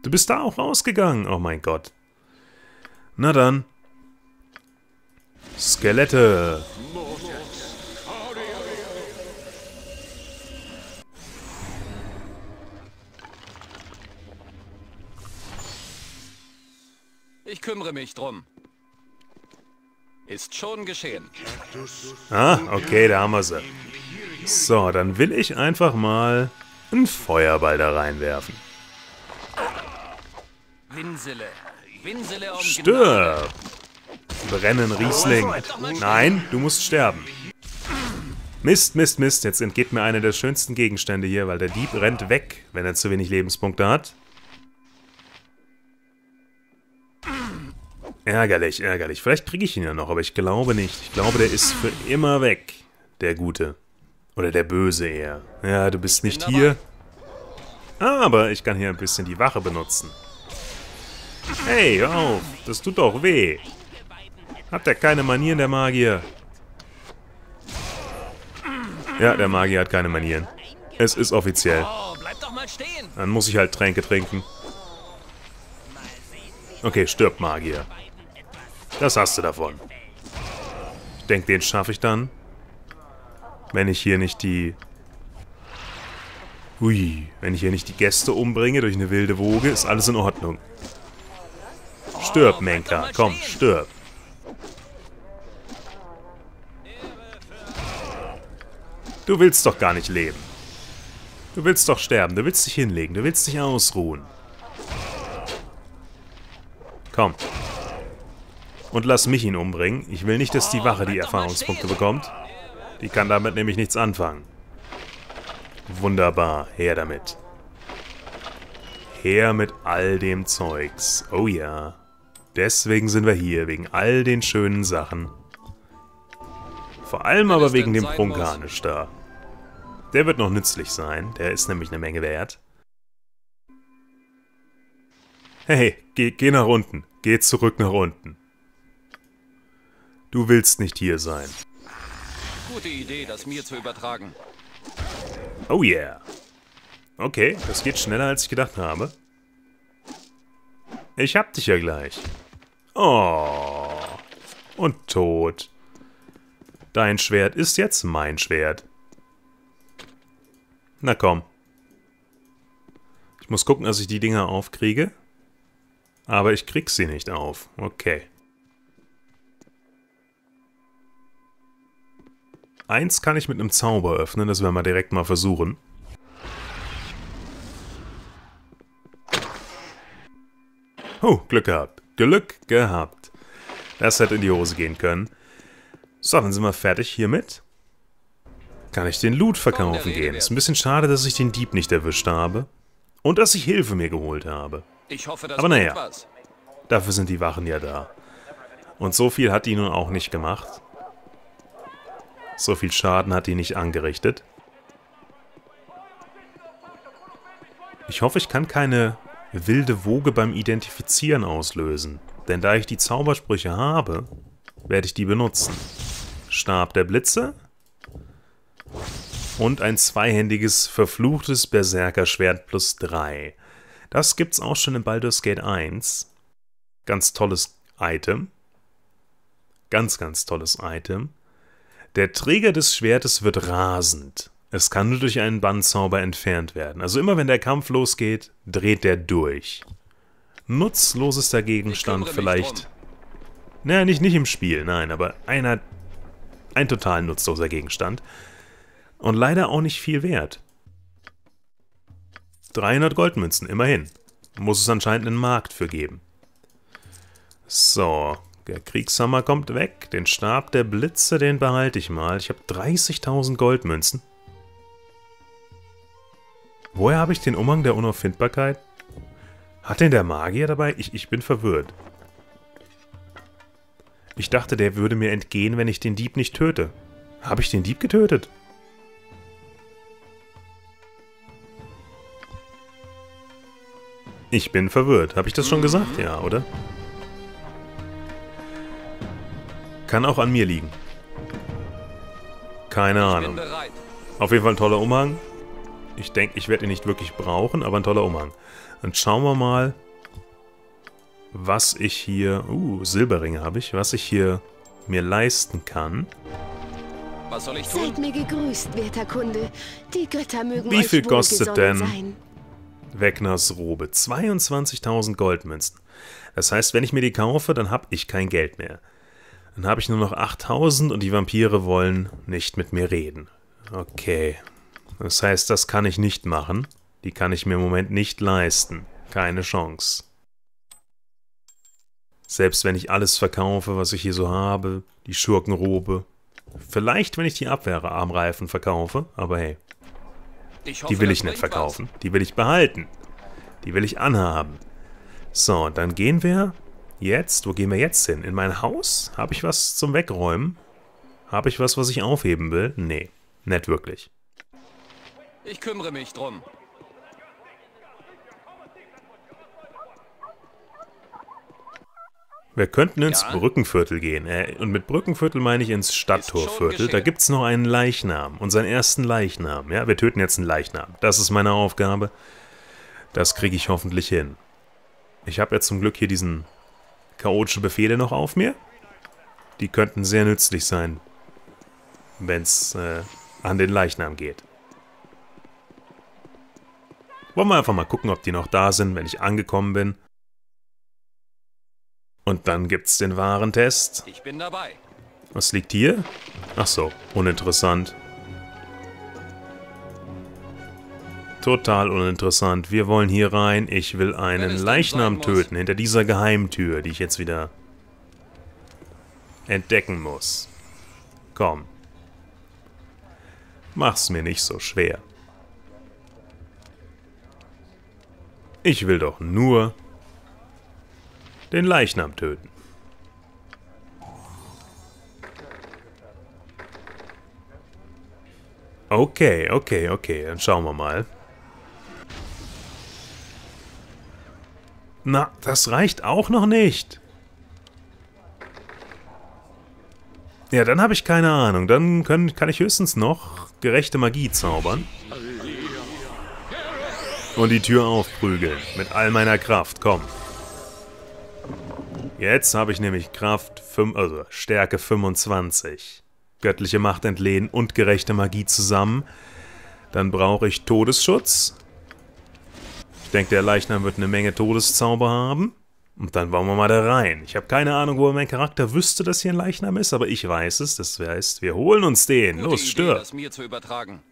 Du bist da auch rausgegangen. Oh mein Gott. Na dann. Skelette. Ich kümmere mich drum. Ist schon geschehen. Ah, okay, da haben wir sie. So, dann will ich einfach mal einen Feuerball da reinwerfen. Winsele. Winsele um Stirb! Brennen, Riesling. Nein, du musst sterben. Mist, Mist, Mist. Jetzt entgeht mir einer der schönsten Gegenstände hier, weil der Dieb rennt weg, wenn er zu wenig Lebenspunkte hat. Ärgerlich, ärgerlich. Vielleicht kriege ich ihn ja noch, aber ich glaube nicht. Ich glaube, der ist für immer weg. Der Gute. Oder der Böse eher. Ja, du bist nicht hier. Aber ich kann hier ein bisschen die Wache benutzen. Hey, hör auf. Das tut doch weh. Hat der keine Manieren, der Magier? Ja, der Magier hat keine Manieren. Es ist offiziell. Oh. Dann muss ich halt Tränke trinken. Okay, stirb, Magier. Das hast du davon. Ich denke, den schaffe ich dann. Wenn ich hier nicht die... Hui, wenn ich hier nicht die Gäste umbringe durch eine wilde Woge, ist alles in Ordnung. Stirb, Menka. Komm, stirb. Du willst doch gar nicht leben. Du willst doch sterben. Du willst dich hinlegen. Du willst dich ausruhen. Komm. Und lass mich ihn umbringen. Ich will nicht, dass die Wache die Erfahrungspunkte bekommt. Die kann damit nämlich nichts anfangen. Wunderbar. Her damit. Her mit all dem Zeugs. Oh ja. Deswegen sind wir hier. Wegen all den schönen Sachen. Vor allem aber wegen dem Prunkanisch da. Der wird noch nützlich sein. Der ist nämlich eine Menge wert. Hey, geh, geh nach unten. Geh zurück nach unten. Du willst nicht hier sein. Gute Idee, das mir zu übertragen. Oh yeah. Okay, das geht schneller, als ich gedacht habe. Ich hab dich ja gleich. Oh. Und tot. Dein Schwert ist jetzt mein Schwert. Na komm. Ich muss gucken, dass ich die Dinger aufkriege. Aber ich krieg sie nicht auf. Okay. Eins kann ich mit einem Zauber öffnen, das werden wir direkt mal versuchen. Oh, Glück gehabt. Glück gehabt. Das hätte in die Hose gehen können. So, dann sind wir fertig hiermit. Kann ich den Loot verkaufen gehen. Ist ein bisschen schade, dass ich den Dieb nicht erwischt habe. Und dass ich Hilfe mir geholt habe. Ich hoffe, das Aber naja, dafür sind die Wachen ja da. Und so viel hat die nun auch nicht gemacht. So viel Schaden hat die nicht angerichtet. Ich hoffe, ich kann keine wilde Woge beim Identifizieren auslösen. Denn da ich die Zaubersprüche habe, werde ich die benutzen. Stab der Blitze und ein zweihändiges verfluchtes Berserkerschwert plus 3. Das gibt's auch schon in Baldur's Gate 1. Ganz tolles Item. Ganz, ganz tolles Item. Der Träger des Schwertes wird rasend. Es kann nur durch einen Bandzauber entfernt werden. Also immer wenn der Kampf losgeht, dreht der durch. Nutzlosester Gegenstand vielleicht. Naja, nicht, nicht im Spiel, nein, aber einer. Ein total nutzloser Gegenstand. Und leider auch nicht viel wert. 300 Goldmünzen, immerhin. Muss es anscheinend einen Markt für geben. So, der Kriegshammer kommt weg. Den Stab der Blitze, den behalte ich mal. Ich habe 30.000 Goldmünzen. Woher habe ich den Umhang der Unauffindbarkeit? Hat denn der Magier dabei? Ich, ich bin verwirrt. Ich dachte, der würde mir entgehen, wenn ich den Dieb nicht töte. Habe ich den Dieb getötet? Ich bin verwirrt. Habe ich das schon gesagt? Ja, oder? Kann auch an mir liegen. Keine Ahnung. Auf jeden Fall ein toller Umhang. Ich denke, ich werde ihn nicht wirklich brauchen, aber ein toller Umhang. Dann schauen wir mal, was ich hier... Uh, Silberringe habe ich. Was ich hier mir leisten kann. Was soll ich tun? Seid mir gegrüßt, werter Kunde. Die Götter mögen Wie euch viel kostet denn sein. Wegners Robe? 22.000 Goldmünzen. Das heißt, wenn ich mir die kaufe, dann habe ich kein Geld mehr. Dann habe ich nur noch 8.000 und die Vampire wollen nicht mit mir reden. Okay. Das heißt, das kann ich nicht machen. Die kann ich mir im Moment nicht leisten. Keine Chance. Selbst wenn ich alles verkaufe, was ich hier so habe, die Schurkenrobe. Vielleicht, wenn ich die Abwehrarmreifen verkaufe, aber hey, hoffe, die will ich nicht was. verkaufen. Die will ich behalten. Die will ich anhaben. So, dann gehen wir jetzt, wo gehen wir jetzt hin? In mein Haus? Habe ich was zum Wegräumen? Habe ich was, was ich aufheben will? Nee, nicht wirklich. Ich kümmere mich drum. Wir könnten ins Ja? Brückenviertel gehen. Äh, und mit Brückenviertel meine ich ins Stadttorviertel. Da gibt es noch einen Leichnam. Unseren ersten Leichnam. Ja, wir töten jetzt einen Leichnam. Das ist meine Aufgabe. Das kriege ich hoffentlich hin. Ich habe ja zum Glück hier diesen chaotische Befehle noch auf mir. Die könnten sehr nützlich sein, wenn es äh, an den Leichnam geht. Wollen wir einfach mal gucken, ob die noch da sind, wenn ich angekommen bin. Und dann gibt's den Warentest. Ich bin dabei. Was liegt hier? Ach so, uninteressant. Total uninteressant. Wir wollen hier rein. Ich will einen Leichnam töten hinter dieser Geheimtür, die ich jetzt wieder entdecken muss. Komm. Mach's mir nicht so schwer. Ich will doch nur den Leichnam töten. Okay, okay, okay, dann schauen wir mal. Na, das reicht auch noch nicht. Ja, dann habe ich keine Ahnung. Dann können, kann ich höchstens noch gerechte Magie zaubern. Und die Tür aufprügeln. Mit all meiner Kraft. Komm. Jetzt habe ich nämlich Kraft, 5, also Stärke 25. Göttliche Macht entlehnen und gerechte Magie zusammen. Dann brauche ich Todesschutz. Ich denke, der Leichnam wird eine Menge Todeszauber haben. Und dann wollen wir mal da rein. Ich habe keine Ahnung, wo mein Charakter wüsste, dass hier ein Leichnam ist, aber ich weiß es. Das heißt, wir holen uns den. Gute Los, übertragen.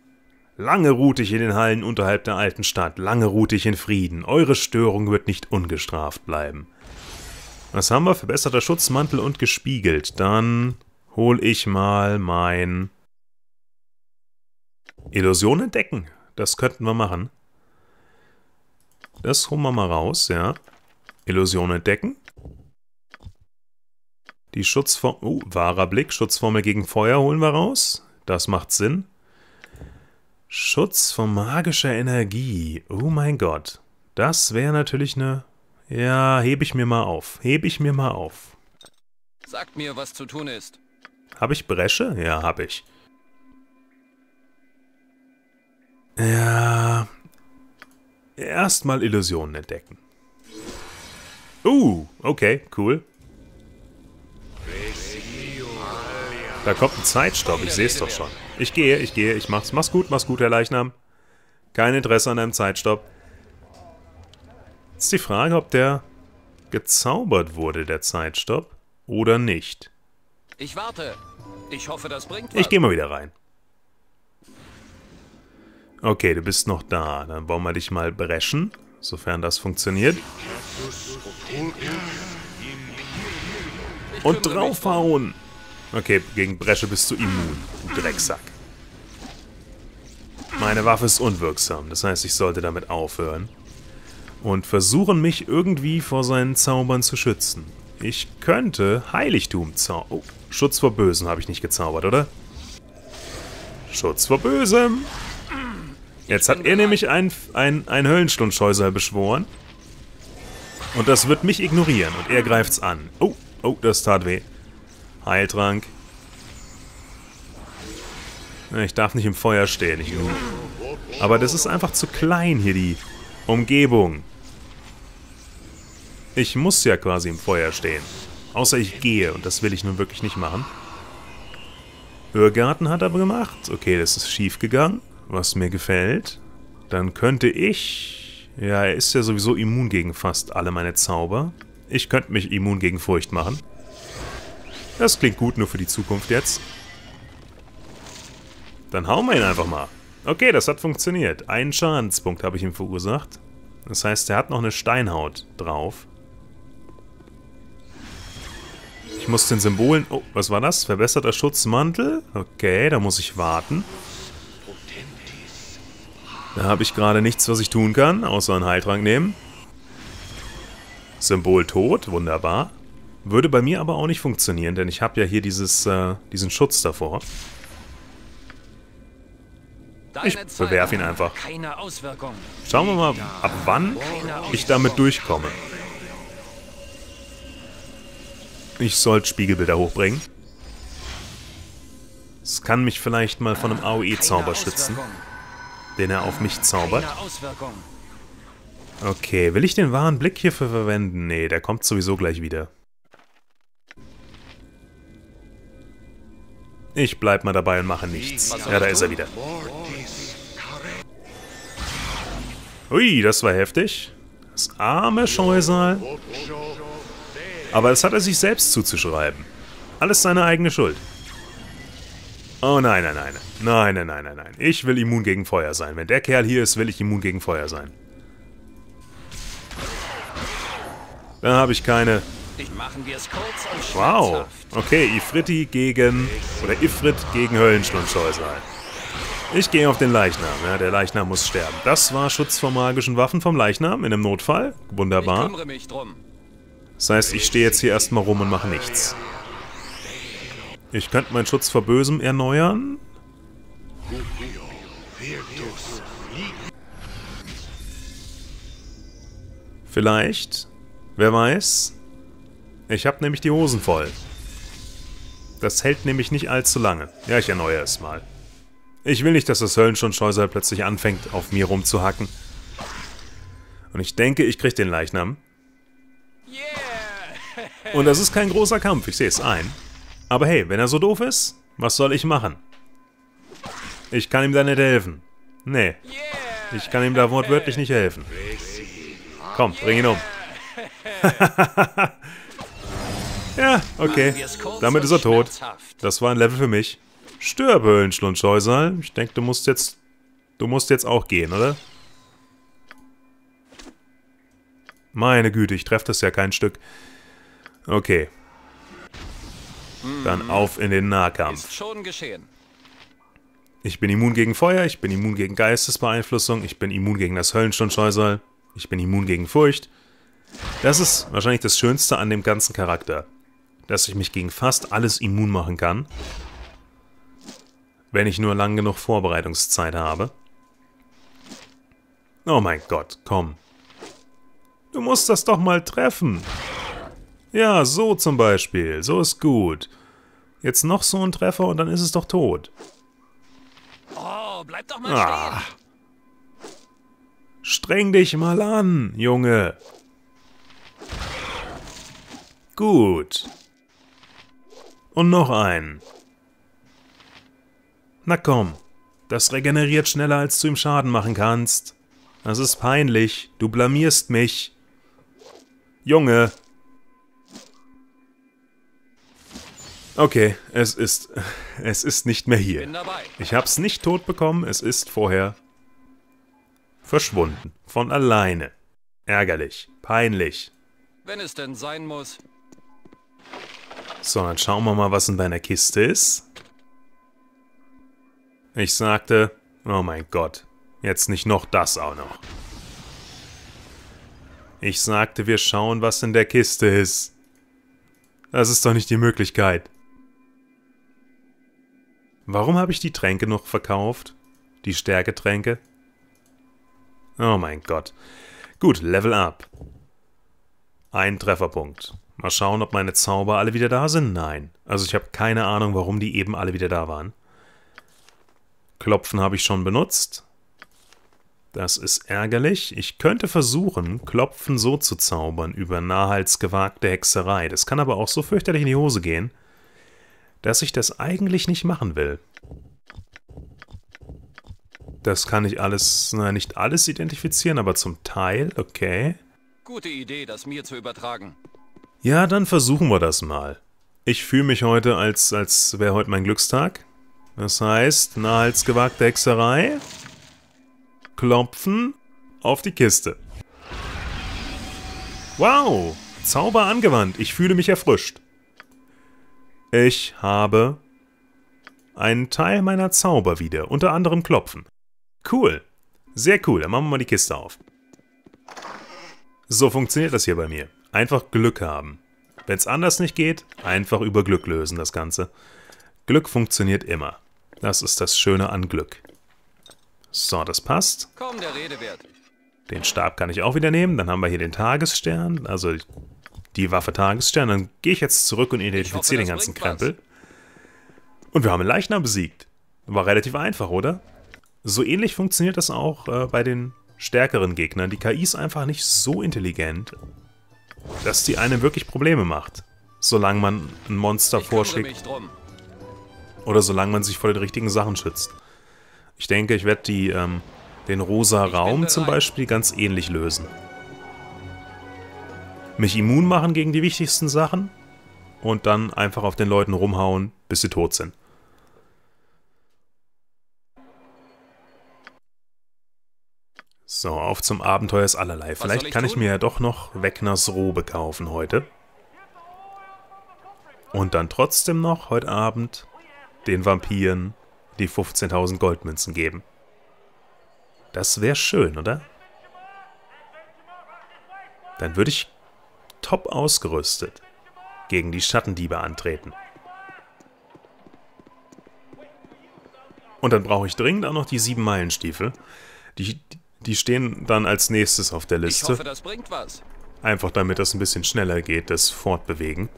Lange ruhte ich in den Hallen unterhalb der alten Stadt. Lange ruhte ich in Frieden. Eure Störung wird nicht ungestraft bleiben. Was haben wir? Verbesserter Schutzmantel und gespiegelt. Dann hol ich mal mein... Illusion entdecken. Das könnten wir machen. Das holen wir mal raus, ja. Illusion entdecken. Die Schutzformel... Oh, wahrer Blick. Schutzformel gegen Feuer holen wir raus. Das macht Sinn. Schutz vor magischer Energie. Oh mein Gott. Das wäre natürlich eine... Ja, hebe ich mir mal auf. Hebe ich mir mal auf. Sagt mir, was zu tun ist. Habe ich Bresche? Ja, habe ich. Ja. Erstmal Illusionen entdecken. Uh, okay, cool. Da kommt ein Zeitstopp, ich sehe es doch schon. Ich gehe, ich gehe, ich mach's. Mach's gut, mach's gut, Herr Leichnam. Kein Interesse an einem Zeitstopp. Jetzt die Frage, ob der gezaubert wurde, der Zeitstopp, oder nicht. Ich warte. Ich hoffe, das bringt was. Ich gehe mal wieder rein. Okay, du bist noch da. Dann wollen wir dich mal brechen, sofern das funktioniert. Und draufhauen! Okay, gegen Bresche bist du immun, du Drecksack. Meine Waffe ist unwirksam, das heißt, ich sollte damit aufhören. Und versuchen, mich irgendwie vor seinen Zaubern zu schützen. Ich könnte Heiligtum zaubern. Oh, Schutz vor Bösem habe ich nicht gezaubert, oder? Schutz vor Bösem! Jetzt hat er nämlich ein, ein, ein Höllenstundscheusal beschworen. Und das wird mich ignorieren und er greift's an. Oh, oh, das tat weh. Heiltrank. Ich darf nicht im Feuer stehen. Ich, aber das ist einfach zu klein hier, die Umgebung. Ich muss ja quasi im Feuer stehen. Außer ich gehe und das will ich nun wirklich nicht machen. Irrgarten hat aber gemacht. Okay, das ist schief gegangen, was mir gefällt. Dann könnte ich... Ja, er ist ja sowieso immun gegen fast alle meine Zauber. Ich könnte mich immun gegen Furcht machen. Das klingt gut, nur für die Zukunft jetzt. Dann hauen wir ihn einfach mal. Okay, das hat funktioniert. Einen Schadenspunkt habe ich ihm verursacht. Das heißt, er hat noch eine Steinhaut drauf. Ich muss den Symbolen... Oh, was war das? Verbesserter Schutzmantel? Okay, da muss ich warten. Da habe ich gerade nichts, was ich tun kann, außer einen Heiltrank nehmen. Symbol tot, wunderbar. Würde bei mir aber auch nicht funktionieren, denn ich habe ja hier dieses, äh, diesen Schutz davor. Ich bewerfe ihn einfach. Schauen wir mal, ab wann ich damit durchkomme. Ich sollte Spiegelbilder hochbringen. Es kann mich vielleicht mal von einem AOE-Zauber schützen, den er auf mich zaubert. Okay, will ich den wahren Blick hierfür verwenden? Nee, der kommt sowieso gleich wieder. Ich bleib mal dabei und mache nichts. Ja, da ist er wieder. Ui, das war heftig. Das arme Scheusal. Aber das hat er sich selbst zuzuschreiben. Alles seine eigene Schuld. Oh nein, nein, nein. Nein, nein, nein, nein, nein. Ich will immun gegen Feuer sein. Wenn der Kerl hier ist, will ich immun gegen Feuer sein. Da habe ich keine... Wow. Okay, Ifriti gegen... Oder Ifrit gegen Höllenschlundscheusal. Ich gehe auf den Leichnam. Ja, der Leichnam muss sterben. Das war Schutz vor magischen Waffen vom Leichnam in einem Notfall. Wunderbar. Das heißt, ich stehe jetzt hier erstmal rum und mache nichts. Ich könnte meinen Schutz vor Bösem erneuern. Vielleicht. Wer weiß. Ich habe nämlich die Hosen voll. Das hält nämlich nicht allzu lange. Ja, ich erneuere es mal. Ich will nicht, dass das Höllenschundscheusal plötzlich anfängt, auf mir rumzuhacken. Und ich denke, ich kriege den Leichnam. Und das ist kein großer Kampf, ich sehe es ein. Aber hey, wenn er so doof ist, was soll ich machen? Ich kann ihm da nicht helfen. Nee. Ich kann ihm da wortwörtlich nicht helfen. Komm, bring ihn um. *laughs* ja, okay. Damit ist er tot. Das war ein Level für mich. Stirb, Höhlenschlundscheusal. Ich denke, du musst jetzt... Du musst jetzt auch gehen, oder? Meine Güte, ich treffe das ja kein Stück. Okay. Dann auf in den Nahkampf. Ist schon geschehen. Ich bin immun gegen Feuer, ich bin immun gegen Geistesbeeinflussung, ich bin immun gegen das Höllenstundscheusal, ich bin immun gegen Furcht. Das ist wahrscheinlich das Schönste an dem ganzen Charakter. Dass ich mich gegen fast alles immun machen kann. Wenn ich nur lang genug Vorbereitungszeit habe. Oh mein Gott, komm. Du musst das doch mal treffen. Ja, so zum Beispiel. So ist gut. Jetzt noch so ein Treffer und dann ist es doch tot. Bleib doch mal ah. Streng dich mal an, Junge. Gut. Und noch einen. Na komm, das regeneriert schneller, als du ihm Schaden machen kannst. Das ist peinlich. Du blamierst mich. Junge, Okay, es ist... Es ist nicht mehr hier. Ich hab's nicht tot bekommen, es ist vorher... verschwunden. Von alleine. Ärgerlich. Peinlich. Wenn es denn sein muss. So, dann schauen wir mal, was in deiner Kiste ist. Ich sagte... Oh mein Gott. Jetzt nicht noch das auch noch. Ich sagte, wir schauen, was in der Kiste ist. Das ist doch nicht die Möglichkeit. Warum habe ich die Tränke noch verkauft? Die Stärketränke? Oh mein Gott. Gut, Level up. Ein Trefferpunkt. Mal schauen, ob meine Zauber alle wieder da sind. Nein. Also ich habe keine Ahnung, warum die eben alle wieder da waren. Klopfen habe ich schon benutzt. Das ist ärgerlich. Ich könnte versuchen, Klopfen so zu zaubern über nahehalsgewagte Hexerei. Das kann aber auch so fürchterlich in die Hose gehen dass ich das eigentlich nicht machen will. Das kann ich alles, na, nicht alles identifizieren, aber zum Teil, okay. Gute Idee, das mir zu übertragen. Ja, dann versuchen wir das mal. Ich fühle mich heute, als, als wäre heute mein Glückstag. Das heißt, nahehalsgewagte Hexerei. Klopfen auf die Kiste. Wow, Zauber angewandt. Ich fühle mich erfrischt. Ich habe einen Teil meiner Zauber wieder, unter anderem Klopfen. Cool. Sehr cool, dann machen wir mal die Kiste auf. So funktioniert das hier bei mir. Einfach Glück haben. Wenn es anders nicht geht, einfach über Glück lösen das Ganze. Glück funktioniert immer. Das ist das Schöne an Glück. So, das passt. Den Stab kann ich auch wieder nehmen. Dann haben wir hier den Tagesstern. Also die Waffe Tagesstern. Dann gehe ich jetzt zurück und identifiziere den ganzen Krempel. Und wir haben einen Leichnam besiegt. War relativ einfach, oder? So ähnlich funktioniert das auch äh, bei den stärkeren Gegnern die KI ist einfach nicht so intelligent, dass die einem wirklich Probleme macht. Solange man ein Monster vorschlägt. Oder solange man sich vor den richtigen Sachen schützt. Ich denke, ich werde die, ähm, den rosa Raum zum Beispiel ganz ähnlich lösen. Mich immun machen gegen die wichtigsten Sachen und dann einfach auf den Leuten rumhauen, bis sie tot sind. So, auf zum Abenteuer ist allerlei. Vielleicht ich kann tun? ich mir ja doch noch Wegners Robe kaufen heute. Und dann trotzdem noch heute Abend den Vampiren die 15.000 Goldmünzen geben. Das wäre schön, oder? Dann würde ich top ausgerüstet gegen die Schattendiebe antreten. Und dann brauche ich dringend auch noch die sieben Meilenstiefel. Die, die stehen dann als nächstes auf der Liste. Ich hoffe, das bringt was. Einfach damit das ein bisschen schneller geht, das Fortbewegen.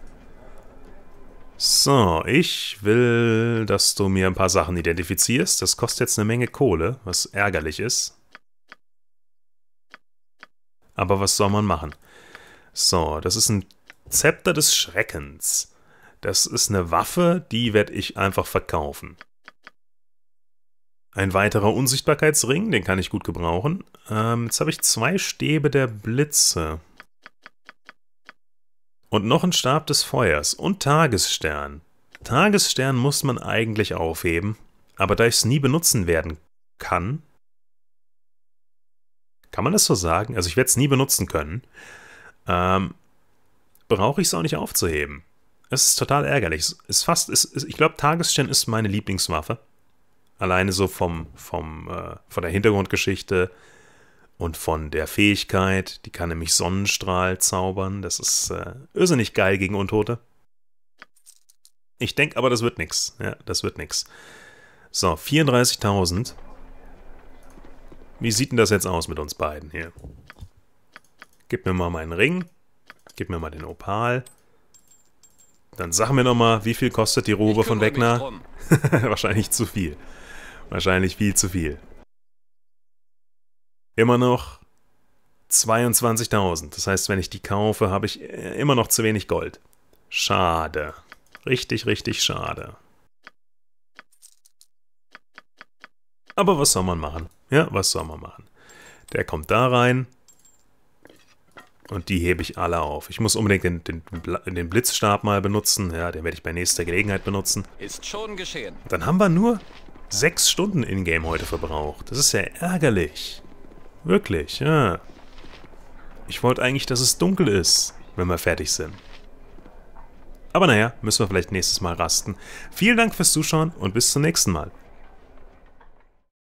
So, ich will, dass du mir ein paar Sachen identifizierst. Das kostet jetzt eine Menge Kohle, was ärgerlich ist. Aber was soll man machen? So, das ist ein Zepter des Schreckens. Das ist eine Waffe, die werde ich einfach verkaufen. Ein weiterer Unsichtbarkeitsring, den kann ich gut gebrauchen. Ähm, jetzt habe ich zwei Stäbe der Blitze. Und noch ein Stab des Feuers und Tagesstern. Tagesstern muss man eigentlich aufheben, aber da ich es nie benutzen werden kann, kann man das so sagen? Also ich werde es nie benutzen können. Ähm, brauche ich es auch nicht aufzuheben. Es ist total ärgerlich. Es ist fast, es ist, ich glaube, Tagesstern ist meine Lieblingswaffe. Alleine so vom, vom, äh, von der Hintergrundgeschichte und von der Fähigkeit. Die kann nämlich Sonnenstrahl zaubern. Das ist äh, irrsinnig geil gegen Untote. Ich denke aber, das wird nix. Ja, das wird nix. So, 34.000. Wie sieht denn das jetzt aus mit uns beiden hier? Gib mir mal meinen Ring. Gib mir mal den Opal. Dann sag mir nochmal, wie viel kostet die Robe von Wegner? *laughs* Wahrscheinlich zu viel. Wahrscheinlich viel zu viel. Immer noch 22.000. Das heißt, wenn ich die kaufe, habe ich äh, immer noch zu wenig Gold. Schade. Richtig, richtig schade. Aber was soll man machen? Ja, was soll man machen? Der kommt da rein. Und die hebe ich alle auf. Ich muss unbedingt den, den, den Blitzstab mal benutzen. Ja, den werde ich bei nächster Gelegenheit benutzen. Ist schon geschehen. Dann haben wir nur sechs Stunden in-game heute verbraucht. Das ist ja ärgerlich. Wirklich, ja. Ich wollte eigentlich, dass es dunkel ist, wenn wir fertig sind. Aber naja, müssen wir vielleicht nächstes Mal rasten. Vielen Dank fürs Zuschauen und bis zum nächsten Mal.